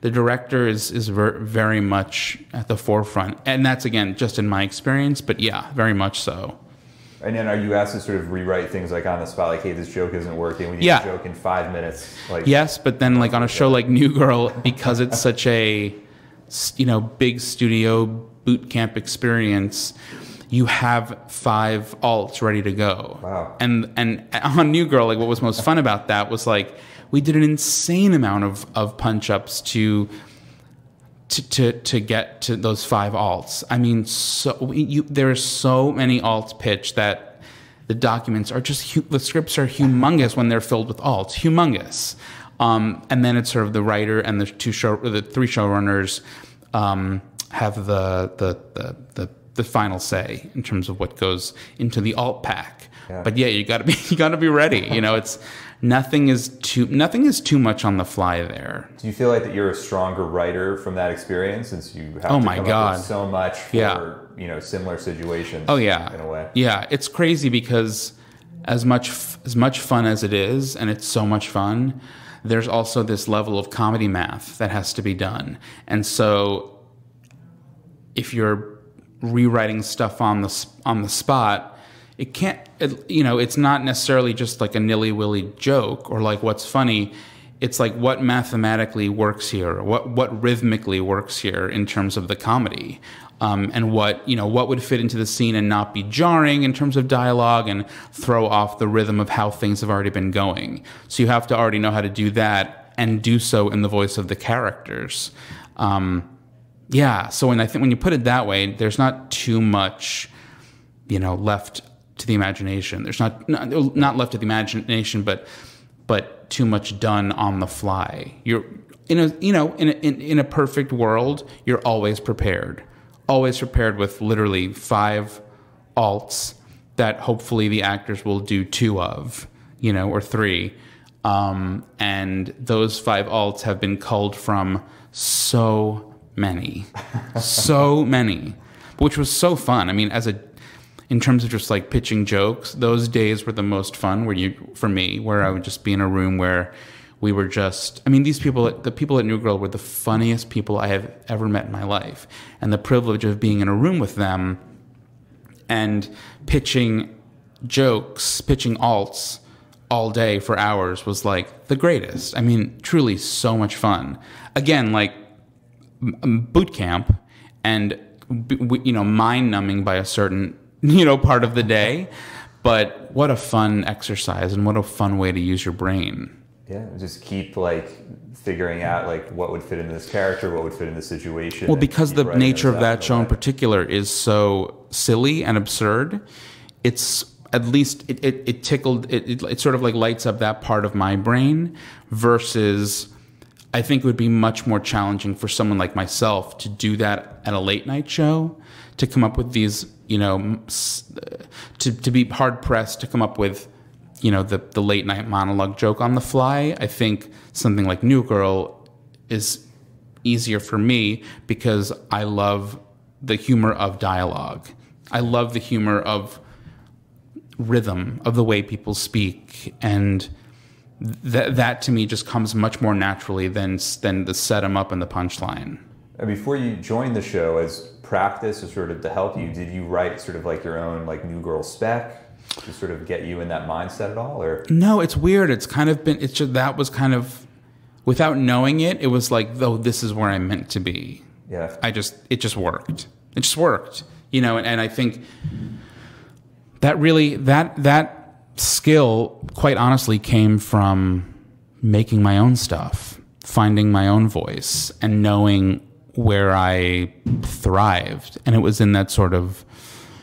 the director is is ver- very much at the forefront, and that's again just in my experience, but yeah, very much so. And then are you asked to sort of rewrite things like on the spot, like, hey, this joke isn't working. We need Yeah. a joke in five minutes. Like, Yes, but then like on a show like New Girl, because it's such a you know big studio boot camp experience, you have five alts ready to go. Wow. And and on New Girl, like what was most fun about that was like we did an insane amount of of punch ups to. To, to, to get to those five alts, I mean, so you, there are so many alts pitched that the documents are just the scripts are humongous when they're filled with alts, humongous. Um, and then it's sort of the writer and the two show, the three showrunners um, have the, the the the the final say in terms of what goes into the alt pack. Yeah. But yeah, you got to be *laughs* you got to be ready. You know, it's nothing is too nothing is too much on the fly there. Do you feel like that you're a stronger writer from that experience since you have Oh to my come God. up with so much for Yeah. you know similar situations? Oh yeah, in a way. Yeah, it's crazy because as much f- as much fun as it is, and it's so much fun. There's also this level of comedy math that has to be done, and so if you're rewriting stuff on the on the spot, it can't. It, you know, it's not necessarily just like a nilly willy joke or like what's funny. It's like what mathematically works here, what what rhythmically works here in terms of the comedy, um, and what you know what would fit into the scene and not be jarring in terms of dialogue and throw off the rhythm of how things have already been going. So you have to already know how to do that and do so in the voice of the characters. Um, yeah. So when I think when you put it that way, there's not too much, you know, left to the imagination. There's not not, not left to the imagination, but but too much done on the fly. You're in a you know in a, in, in a perfect world, you're always prepared, always prepared with literally five alts that hopefully the actors will do two of, you know, or three. Um, and those five alts have been culled from so many, so many, which was so fun. I mean, as a, in terms of just like pitching jokes, those days were the most fun. Where you, for me, where I would just be in a room where we were just. I mean, these people, the people at New Girl, were the funniest people I have ever met in my life, and the privilege of being in a room with them and pitching jokes, pitching alts all day for hours was like the greatest. I mean, truly so much fun. Again, like boot camp and you know, mind numbing by a certain, *laughs* you know, part of the day, but what a fun exercise and what a fun way to use your brain. Yeah, just keep like figuring out like what would fit into this character, what would fit in this situation. Well, because the nature of that show in particular is so silly and absurd, it's at least it, it, it tickled it, it, it sort of like lights up that part of my brain versus I think it would be much more challenging for someone like myself to do that at a late night show, to come up with these, you know, uh, to, to be hard pressed to come up with, you know, the, the late night monologue joke on the fly. I think something like New Girl is easier for me because I love the humor of dialogue. I love the humor of rhythm, of the way people speak. And that that to me just comes much more naturally than than the set them up and the punchline. And before you joined the show, as practice or sort of to help you, did you write sort of like your own like new girl spec to sort of get you in that mindset at all, or no? It's weird. It's kind of been. It's just that was kind of without knowing it. It was like, though, this is where I'm meant to be. Yeah. I just it just worked. It just worked, you know. And, and I think that really that that skill, quite honestly, came from making my own stuff, finding my own voice, and knowing where I thrived. And it was in that sort of,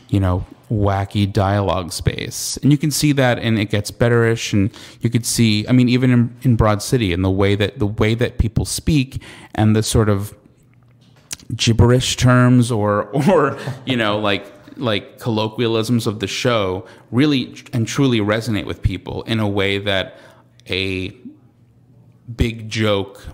you know, wacky dialogue space. And you can see that and it gets betterish and you could see I mean even in, in Broad City and the way that the way that people speak and the sort of gibberish terms or *laughs* or you know like like colloquialisms of the show really and truly resonate with people in a way that a big joke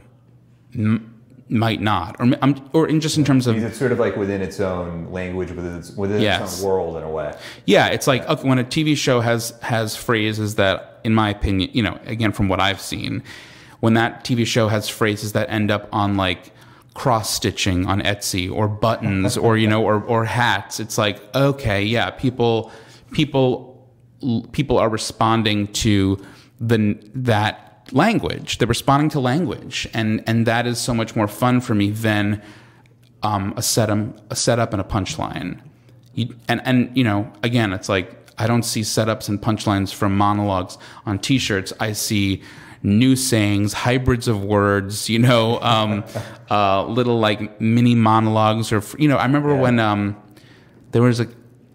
m- might not, or or in just in terms of it's sort of like within its own language, within its within yes. its own world in a way. Yeah, it's like okay, when a TV show has has phrases that, in my opinion, you know, again from what I've seen, when that TV show has phrases that end up on like cross stitching on Etsy or buttons or you know or or hats. It's like okay, yeah, people people people are responding to the that language. They're responding to language, and and that is so much more fun for me than um, a setup a setup and a punchline. and and you know again, it's like I don't see setups and punchlines from monologues on T-shirts. I see new sayings, hybrids of words, you know, um, *laughs* uh, little like mini monologues, or you know, I remember yeah. when um, there was a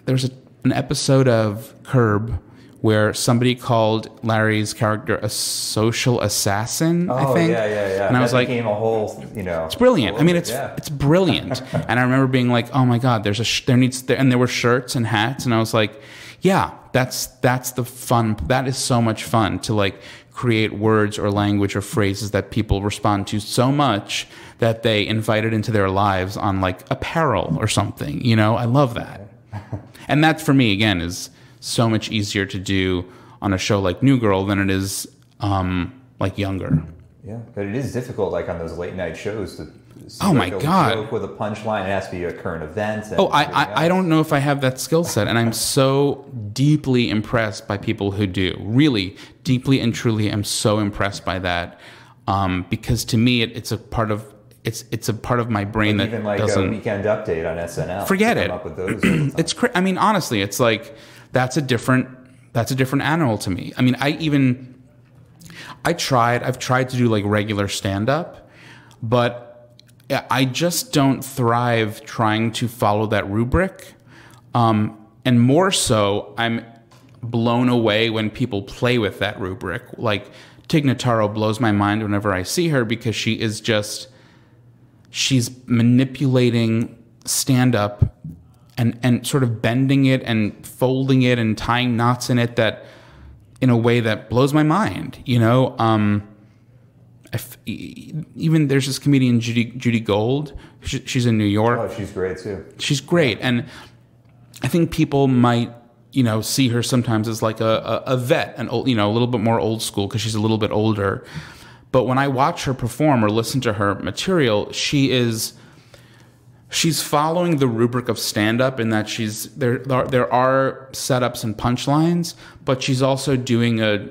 there was a, an episode of Curb where somebody called Larry's character a social assassin. Oh, I think. yeah, yeah, yeah. And that I was like, became a whole, you know. It's brilliant. I mean, it's yeah. it's brilliant. *laughs* and I remember being like, oh my god, there's a sh- there needs there, and there were shirts and hats, and I was like, yeah, that's that's the fun. That is so much fun to like create words or language or phrases that people respond to so much that they invite it into their lives on like apparel or something. You know, I love that. *laughs* and that for me, again, is so much easier to do on a show like New Girl than it is um, like Younger. Yeah, but it is difficult, like on those late night shows, to oh my god. joke with a punchline it has to be a current event oh I, I, I don't know if i have that skill set and i'm so deeply impressed by people who do. Really deeply and truly I'm so impressed by that um, because to me it, it's a part of it's it's a part of my brain like that even like doesn't a weekend update on snl forget it. *clears throat* it's cra- i mean honestly it's like that's a different that's a different animal to me. I mean i even i tried i've tried to do like regular stand up but I just don't thrive trying to follow that rubric. Um, and more so, I'm blown away when people play with that rubric. Like Tig Notaro blows my mind whenever I see her because she is just she's manipulating stand up and and sort of bending it and folding it and tying knots in it that in a way that blows my mind. You know. Um, even there's this comedian Judy Judy Gold. she's in New York. Oh, she's great too. She's great, and I think people might you know see her sometimes as like a, a, a vet, an old, you know, a little bit more old school because she's a little bit older. But when I watch her perform or listen to her material, she is she's following the rubric of stand up in that she's there there are setups and punchlines, but she's also doing a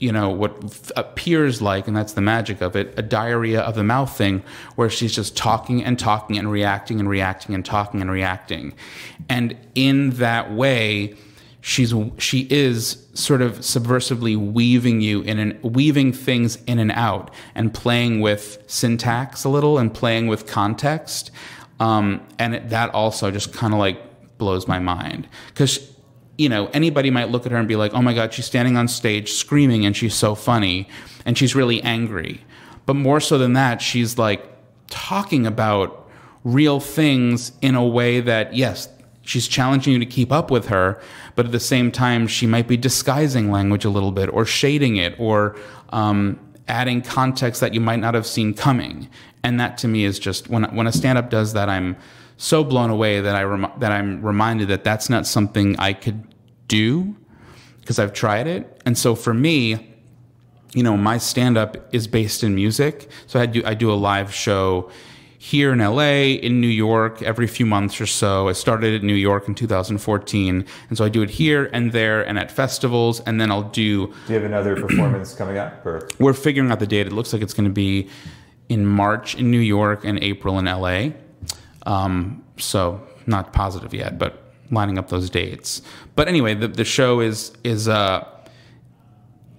you know what appears like and that's the magic of it a diarrhea of the mouth thing where she's just talking and talking and reacting and reacting and talking and reacting. And in that way she's she is sort of subversively weaving you in and weaving things in and out and playing with syntax a little and playing with context. Um, and it, that also just kind of like blows my mind. Because you know, anybody might look at her and be like, oh my God, she's standing on stage screaming and she's so funny and she's really angry. But more so than that, she's like talking about real things in a way that, yes, she's challenging you to keep up with her, but at the same time, she might be disguising language a little bit or shading it or um, adding context that you might not have seen coming. And that to me is just when, when a stand up does that, I'm so blown away that I that I'm reminded that that's not something I could do because I've tried it. And so for me, you know, my stand up is based in music. So I do I do a live show here in LA, in New York, every few months or so. I started in New York in 2014, and so I do it here and there and at festivals, and then I'll do. Do you have another performance coming up? Or? We're figuring out the date. It looks like it's going to be in March in New York and April in LA. Um, so not positive yet, but lining up those dates. But anyway, the, the show is is uh,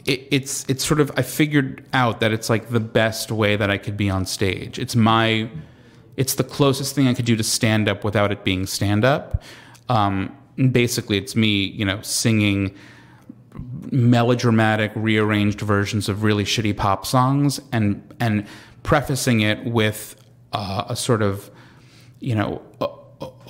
it, it's it's sort of I figured out that it's like the best way that I could be on stage. It's my it's the closest thing I could do to stand up without it being stand up. Um, basically, it's me, you know, singing melodramatic, rearranged versions of really shitty pop songs, and and prefacing it with uh, a sort of you know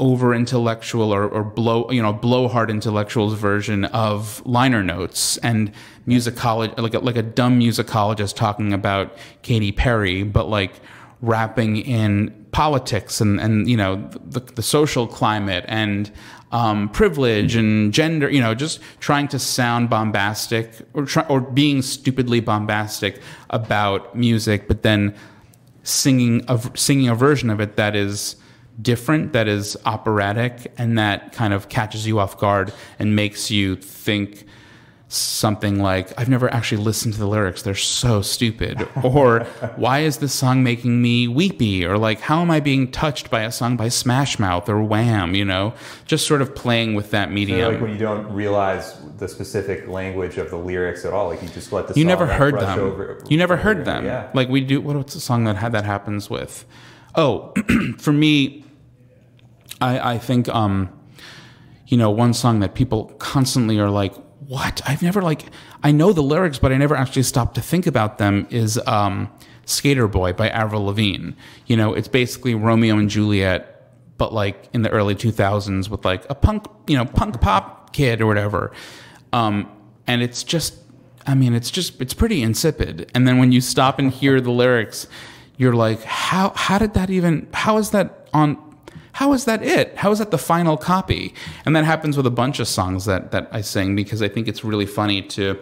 over intellectual or, or blow you know blowhard intellectuals version of liner notes and musicology like a, like a dumb musicologist talking about Katy Perry but like wrapping in politics and and you know the, the social climate and um, privilege and gender you know just trying to sound bombastic or try, or being stupidly bombastic about music but then singing a singing a version of it that is different, that is operatic, and that kind of catches you off guard and makes you think something like, I've never actually listened to the lyrics, they're so stupid. *laughs* or why is this song making me weepy? Or like, how am I being touched by a song by Smash Mouth or Wham? You know, just sort of playing with that medium. So like when you don't realize the specific language of the lyrics at all, like you just let the you never heard them. Over, you never heard them. Yeah. Like we do. What's the song that had that happens with? Oh, *clears throat* for me, I, I think, um, you know, one song that people constantly are like, what? I've never like, I know the lyrics, but I never actually stopped to think about them is um, Skater Boy by Avril Lavigne. You know, it's basically Romeo and Juliet, but like in the early 2000s with like a punk, you know, punk pop kid or whatever. Um, and it's just, I mean, it's just, it's pretty insipid. And then when you stop and hear the lyrics, you're like, how, how did that even, how is that on, how is that it? How is that the final copy? And that happens with a bunch of songs that that I sing because I think it's really funny to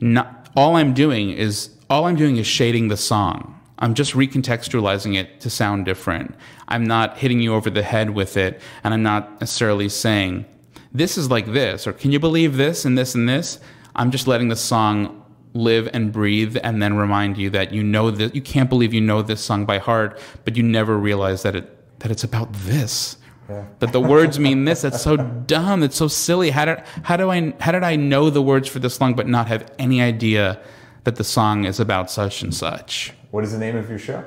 not all I'm doing is all I'm doing is shading the song. I'm just recontextualizing it to sound different. I'm not hitting you over the head with it, and I'm not necessarily saying, this is like this, or can you believe this and this and this? I'm just letting the song live and breathe and then remind you that you know that you can't believe you know this song by heart, but you never realize that it that it's about this. Yeah. That the words mean this. That's so dumb. That's so silly. How did how do I how did I know the words for this song but not have any idea that the song is about such and such? What is the name of your show?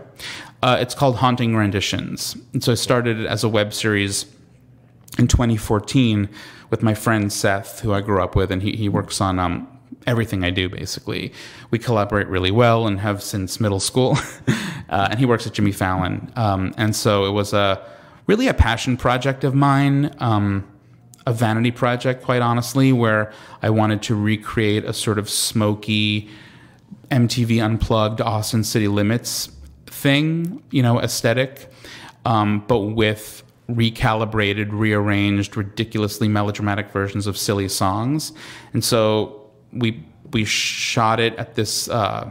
Uh, it's called Haunting Renditions. And so I started it as a web series in 2014 with my friend Seth, who I grew up with, and he, he works on um, everything I do basically. We collaborate really well and have since middle school. *laughs* uh, and he works at Jimmy Fallon. Um, and so it was a really a passion project of mine, um, a vanity project, quite honestly, where I wanted to recreate a sort of smoky MTV Unplugged Austin City Limits thing, you know, aesthetic, um, but with recalibrated, rearranged, ridiculously melodramatic versions of silly songs. And so we we shot it at this uh,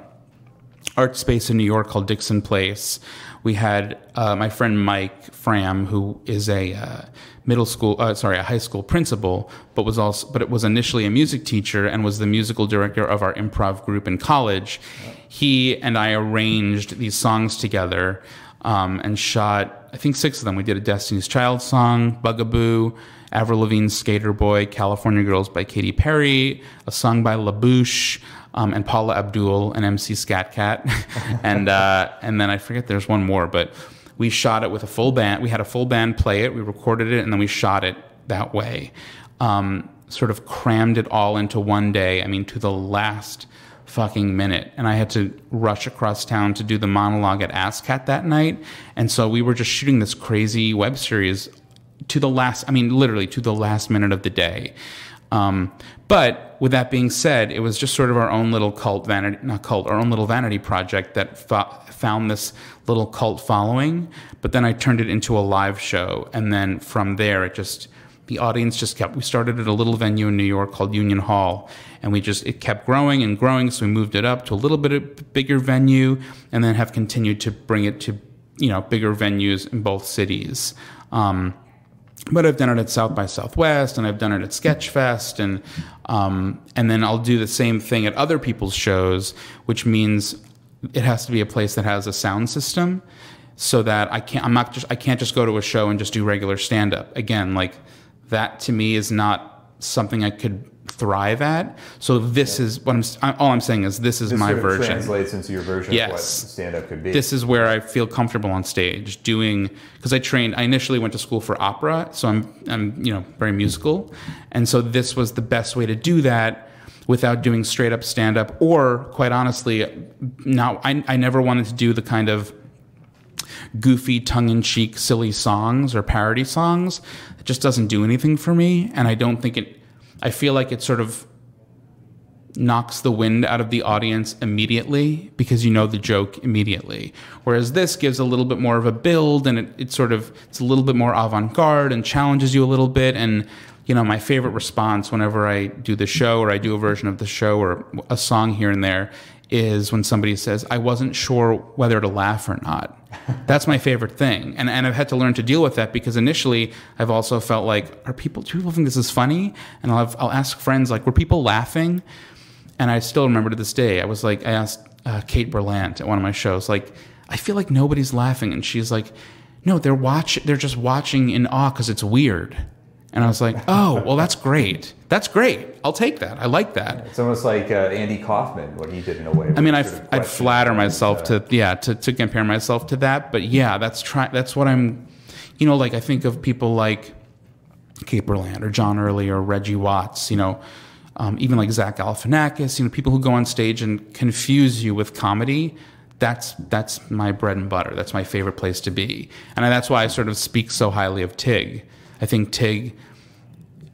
art space in New York called Dixon Place. We had uh, my friend Mike Fram, who is a uh, middle school, uh, sorry, a high school principal, but was also, but it was initially a music teacher and was the musical director of our improv group in college. He and I arranged these songs together um, and shot, I think, six of them. We did a Destiny's Child song, Bugaboo. Avril Lavigne's Skater Boy, California Girls by Katy Perry, a song by La Bouche, um, and Paula Abdul and MC Scat Cat. *laughs* and, uh, and then I forget there's one more, but we shot it with a full band. We had a full band play it, we recorded it, and then we shot it that way. Um, sort of crammed it all into one day. I mean, to the last fucking minute. And I had to rush across town to do the monologue at ASSSSCAT that night. And so we were just shooting this crazy web series to the last, I mean, literally to the last minute of the day. Um, but with that being said, it was just sort of our own little cult vanity, not cult, our own little vanity project that found this little cult following. But then I turned it into a live show. And then from there, it just, the audience just kept, we started at a little venue in New York called Union Hall and we just it kept growing and growing so we moved it up to a little bit of bigger venue and then have continued to bring it to you know bigger venues in both cities um, but I've done it at South by Southwest, and I've done it at Sketchfest, and um, and then I'll do the same thing at other people's shows, which means it has to be a place that has a sound system, so that I can't. I'm not just. I can't just go to a show and just do regular stand up. Again, like that to me is not something I could thrive at. So this yeah. is what I'm. All I'm saying is this is this my sort of version. Translates into your version yes. of what stand up could be. This is where I feel comfortable on stage doing because I trained. I initially went to school for opera, so I'm I'm you know very musical, and so this was the best way to do that without doing straight up stand up or quite honestly now I, I never wanted to do the kind of goofy tongue-in-cheek silly songs or parody songs it just doesn't do anything for me and i don't think it I feel like it sort of knocks the wind out of the audience immediately because you know the joke immediately. Whereas this gives a little bit more of a build and it, it sort of it's a little bit more avant-garde and challenges you a little bit and you know my favorite response whenever I do the show or I do a version of the show or a song here and there is when somebody says, I wasn't sure whether to laugh or not. That's my favorite thing. And, and I've had to learn to deal with that because initially I've also felt like, are people, do people think this is funny? And I'll, have, I'll ask friends, like, were people laughing? And I still remember to this day, I was like, I asked uh, Kate Berlant at one of my shows, like, I feel like nobody's laughing. And she's like, no, they're watch, they're just watching in awe because it's weird. And I was like, oh, well, that's great. That's great. I'll take that. I like that. It's almost like uh, Andy Kaufman, what he did in a way. I mean, I, I'd flatter myself to, yeah, to, to compare myself to that. But yeah, that's try, that's what I'm, you know, like I think of people like Kate Berlant or John Early or Reggie Watts, you know, um, even like Zach Galifianakis, you know, people who go on stage and confuse you with comedy. That's that's my bread and butter. That's my favorite place to be, and that's why I sort of speak so highly of Tig I think Tig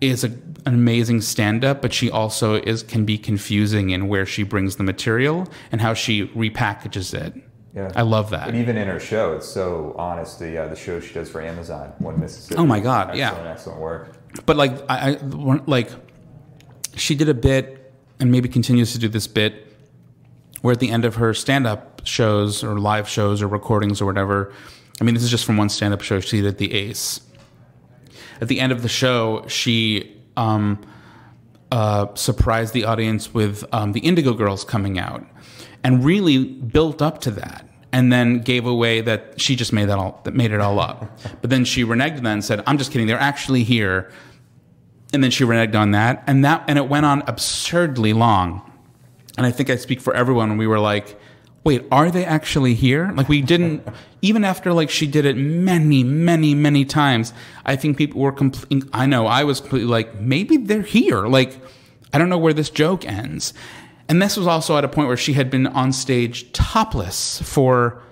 is a, an amazing stand-up, but she also is can be confusing in where she brings the material and how she repackages it. Yeah, I love that. And even in her show, it's so honest. The uh, the show she does for Amazon, One Mississippi. Oh my God! Excellent, yeah, excellent work. But like I, I like she did a bit and maybe continues to do this bit where at the end of her stand-up shows or live shows or recordings or whatever. I mean, this is just from one stand-up show she did at the Ace at the end of the show, she um, uh, surprised the audience with um, the Indigo Girls coming out, and really built up to that, and then gave away that she just made that all that made it all up. but then she reneged on that and said, "I'm just kidding. They're actually here." And then she reneged on that, and that and it went on absurdly long. And I think I speak for everyone when we were like wait, are they actually here? Like we didn't, even after like she did it many, many, many times, I think people were complete. I know I was completely like, maybe they're here. Like, I don't know where this joke ends. And this was also at a point where she had been on stage topless for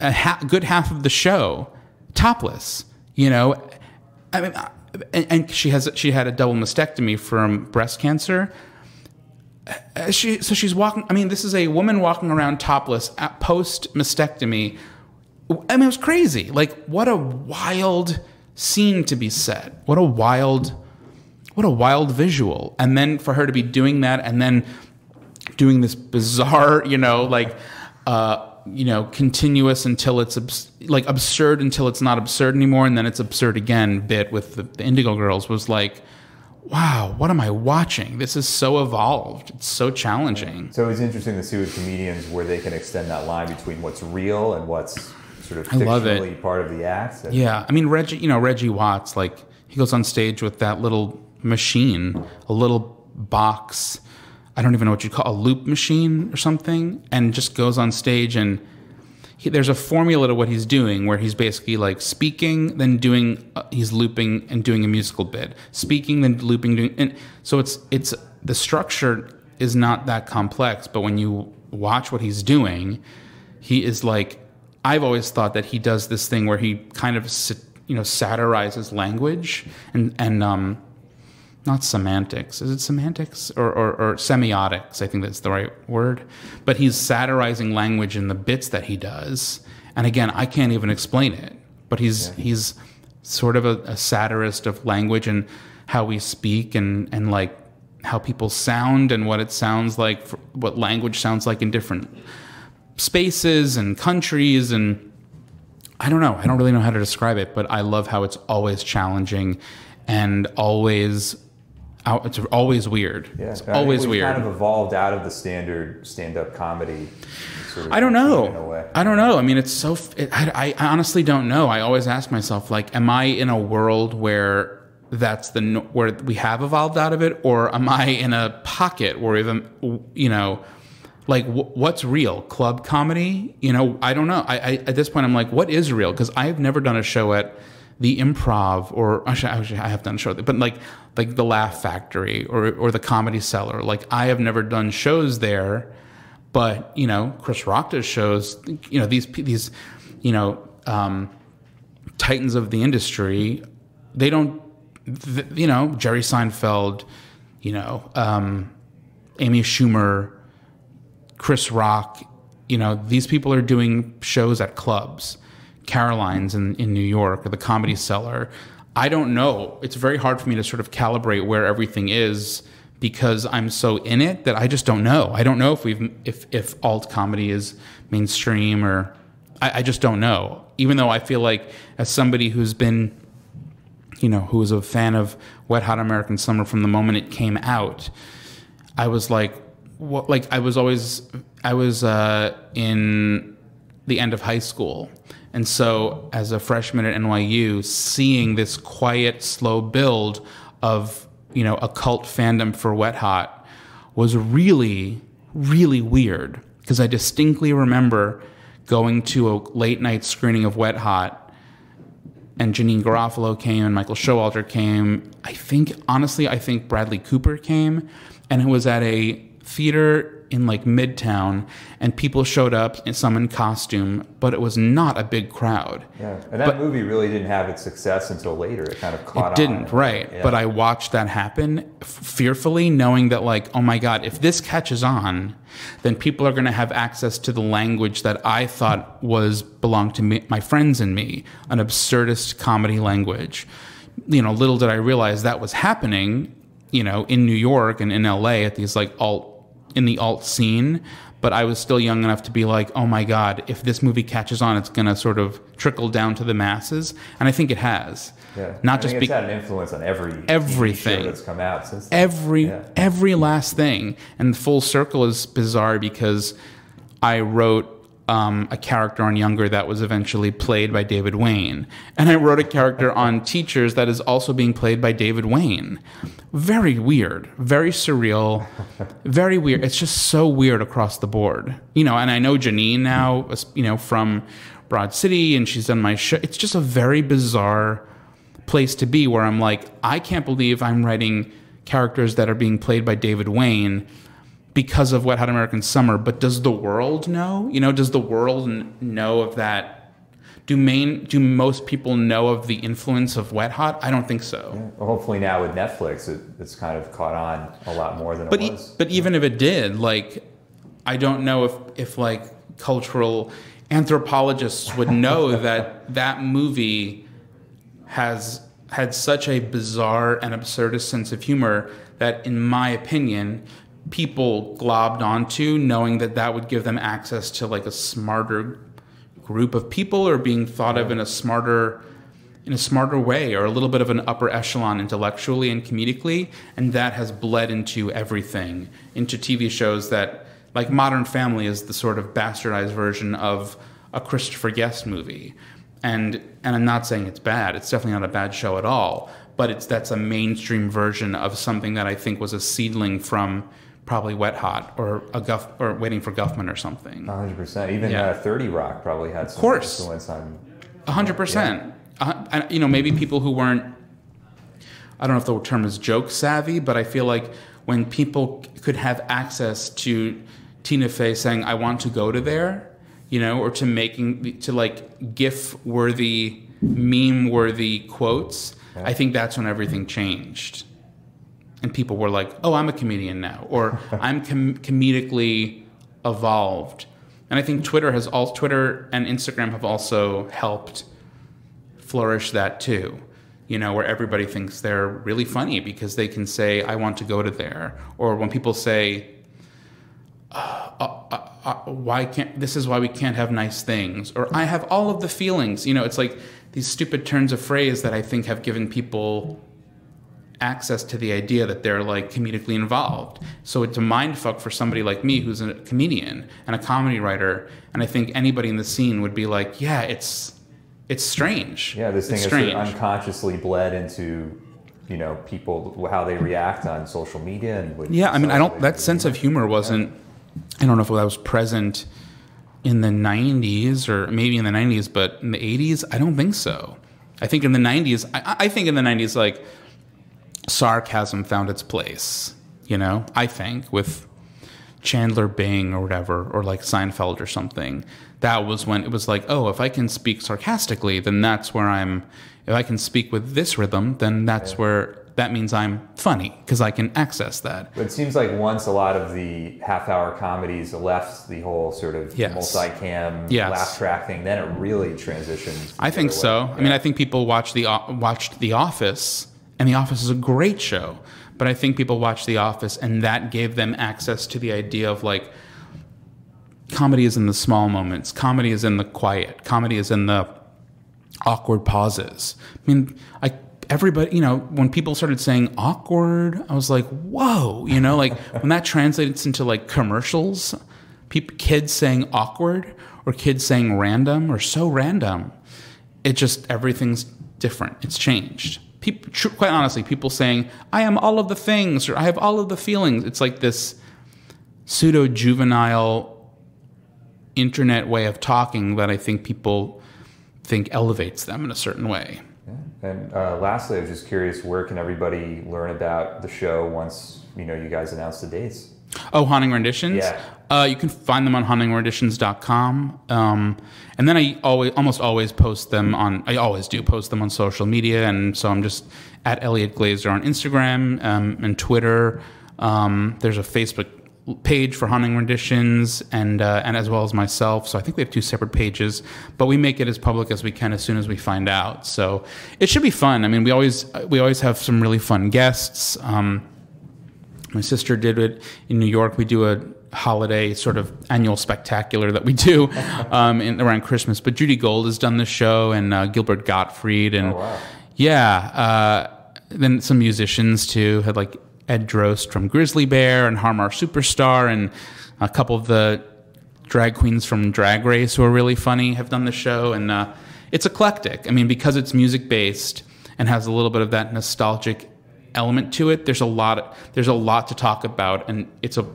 a ha- good half of the show, topless, you know. I mean, and, and she has she had a double mastectomy from breast cancer uh, she so she's walking. I mean, this is a woman walking around topless at post mastectomy. I mean, it was crazy. Like, what a wild scene to be set. What a wild, what a wild visual. And then for her to be doing that, and then doing this bizarre, you know, like, uh, you know, continuous until it's abs- like absurd until it's not absurd anymore, and then it's absurd again. Bit with the, the Indigo Girls was like wow, what am I watching? This is so evolved. It's so challenging. So it's interesting to see with comedians where they can extend that line between what's real and what's sort of fictionally part of the act. Yeah, I mean Reggie, you know Reggie Watts, like he goes on stage with that little machine, a little box. I don't even know what you'd call a loop machine or something, and just goes on stage and he, there's a formula to what he's doing where he's basically like speaking, then doing, uh, he's looping and doing a musical bit, speaking, then looping, doing, and so it's it's the structure is not that complex, but when you watch what he's doing, he is like, I've always thought that he does this thing where he kind of you know satirizes language and and um, not semantics. Is it semantics or, or, or, semiotics? I think that's the right word. But he's satirizing language in the bits that he does. And again, I can't even explain it. But he's yeah. he's sort of a, a, satirist of language and how we speak and and like how people sound and what it sounds like, what language sounds like in different spaces and countries and. I don't know. I don't really know how to describe it, but I love how it's always challenging and always it's always weird. Yeah, it's always weird. It's kind of evolved out of the standard stand-up comedy. Sort of I don't know. I don't know. I mean, it's so. It, I, I honestly don't know. I always ask myself, like, am I in a world where that's the where we have evolved out of it, or am I in a pocket where even you know, like what's real club comedy? You know, I don't know. I, I at this point, I'm like, what is real? Because I've never done a show at the improv or actually, actually I have done a show but like like the Laugh Factory or or the Comedy Cellar like I have never done shows there but you know Chris Rock does shows you know these these you know um, titans of the industry they don't you know Jerry Seinfeld you know um, Amy Schumer Chris Rock you know these people are doing shows at clubs Caroline's in, in New York or the Comedy Cellar. I don't know. It's very hard for me to sort of calibrate where everything is because I'm so in it that I just don't know. I don't know if we've if if alt comedy is mainstream or I, I just don't know. Even though I feel like as somebody who's been you know, who was a fan of Wet Hot American Summer from the moment it came out, I was like, what? Like I was always, I was uh, in the end of high school, and so, as a freshman at NYU, seeing this quiet, slow build of you know a cult fandom for Wet Hot was really, really weird because I distinctly remember going to a late night screening of Wet Hot, and Janeane Garofalo came and Michael Showalter came. I think honestly, I think Bradley Cooper came, and it was at a theater in like Midtown, and people showed up, and some in costume, but it was not a big crowd. Yeah, and that but, movie really didn't have its success until later. It kind of caught. It didn't, right? Yeah. But I watched that happen fearfully, knowing that like, oh my god, if this catches on, then people are going to have access to the language that I thought was belonged to me, my friends and me, an absurdist comedy language. You know, little did I realize that was happening. You know, in New York and in LA at these like alt in the alt scene, but I was still young enough to be like, oh my God, if this movie catches on, it's going to sort of trickle down to the masses. And I think it has. Yeah. Not I just because it's had an influence on every everything that's come out since then. Every yeah. every last thing. And full circle is bizarre because I wrote um, a character on Younger that was eventually played by David Wain. And I wrote a character on Teachers that is also being played by David Wain. Very weird, very surreal, very weird. It's just so weird across the board. You know, and I know Janeane now, you know, from Broad City, and she's done my show. It's just a very bizarre place to be where I'm like, I can't believe I'm writing characters that are being played by David Wain because of Wet Hot American Summer, but does the world know? You know, does the world know of that? Do main do most people know of the influence of Wet Hot? I don't think so. Yeah. Well, hopefully now with Netflix, it, it's kind of caught on a lot more than but it was. E- but yeah. even if it did, like, I don't know if if like cultural anthropologists would know *laughs* that that movie has had such a bizarre and absurdist sense of humor that, in my opinion, people globbed onto, knowing that that would give them access to like a smarter group of people or being thought of in a smarter in a smarter way or a little bit of an upper echelon intellectually and comedically and that has bled into everything into tv shows that like modern family is the sort of bastardized version of a christopher guest movie. And and i'm not saying it's bad it's definitely not a bad show at all but it's that's a mainstream version of something that i think was a seedling from probably Wet Hot or a Guff or Waiting for Guffman or something. 100%. Even Yeah. uh, 30 Rock probably had some of course. influence on. A hundred percent. Uh, You know, maybe people who weren't. I don't know if the term is joke savvy, but I feel like when people could have access to Tina Fey saying, "I want to go to there," you know, or to making to like GIF worthy, meme worthy quotes, I think that's when everything changed, and people were like, "Oh, I'm a comedian now," or *laughs* "I'm com- comedically evolved." And I think Twitter has all Twitter and Instagram have also helped flourish that too. You know, where everybody thinks they're really funny because they can say, "I want to go to there," or when people say, uh, uh, uh, "Why can't this is why we can't have nice things," or "I have all of the feelings." You know, it's like these stupid turns of phrase that I think have given people access to the idea that they're like comedically involved. So it's a mind fuck for somebody like me who's a comedian and a comedy writer. And I think anybody in the scene would be like, yeah, it's it's strange. Yeah, this thing it's is sort of unconsciously bled into, you know, people, how they react on social media. and what yeah, I mean, I don't. That sense of humor wasn't. I don't know if that was present in the '90s or maybe in the '90s, but in the '80s, I don't think so. I think in the '90s, I, I think in the '90s, like sarcasm found its place. You know, I think with Chandler Bing or whatever, or like Seinfeld or something. That was when it was like, oh, if I can speak sarcastically, then that's where I'm. If I can speak with this rhythm, then that's where that means I'm funny because I can access that. But it seems like once a lot of the half-hour comedies left the whole sort of Yes. multi-cam Yes. laugh track thing, then it really transitions. I think so. way. I mean, I think people watch the uh, watched The Office, and The Office is a great show. But I think people watched The Office, and that gave them access to the idea of like comedy is in the small moments, comedy is in the quiet, comedy is in the awkward pauses. I mean, I everybody, you know, when people started saying awkward, I was like, whoa, you know, like *laughs* when that translates into like commercials, peop kids saying awkward or kids saying random or so random, it just everything's different. It's changed. People, quite honestly, people saying I am all of the things or I have all of the feelings. It's like this pseudo juvenile internet way of talking that I think people think elevates them in a certain way. And uh, lastly, I was just curious, where can everybody learn about the show once you know you guys announce the dates? Oh, Haunting Renditions? Yeah. Uh, you can find them on hauntingrenditions.com. Um, and then I always, almost always post them on, I always do post them on social media. And so I'm just at Eliot Glazer on Instagram um, and Twitter. Um, there's a Facebook page for Haunting Renditions and, uh, and as well as myself. So I think we have two separate pages, but we make it as public as we can as soon as we find out. So it should be fun. I mean, we always, we always have some really fun guests. Um, my sister did it in New York. We do a holiday sort of annual spectacular that we do *laughs* um, in, around Christmas. But Judy Gold has done the show, and uh, Gilbert Gottfried, and Oh, wow. yeah, uh, then some musicians too. Had like Ed Droste from Grizzly Bear and Harmar Superstar, and a couple of the drag queens from Drag Race who are really funny have done the show, and uh, it's eclectic. I mean, because it's music based and has a little bit of that nostalgic element to it. There's a lot. There's a lot to talk about, and it's a.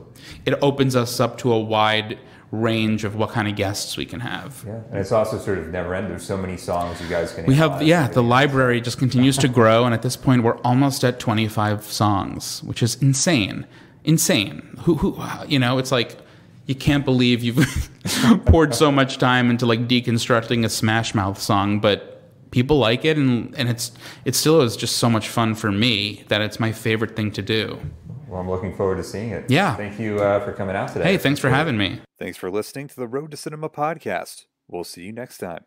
It opens us up to a wide range of what kind of guests we can have. Yeah, and it's also sort of never end. There's so many songs you guys can. We have, yeah, the library just continues to grow, and at this point, we're almost at 25 songs, which is insane, insane. Who, who, you know, it's like you can't believe you've *laughs* poured so much time into like deconstructing a Smash Mouth song, but people like it, and and it's it still is just so much fun for me that it's my favorite thing to do. Well, I'm looking forward to seeing it. Yeah. Thank you uh, for coming out today. Hey, thanks for having me. Thanks for listening to the Road to Cinema podcast. We'll see you next time.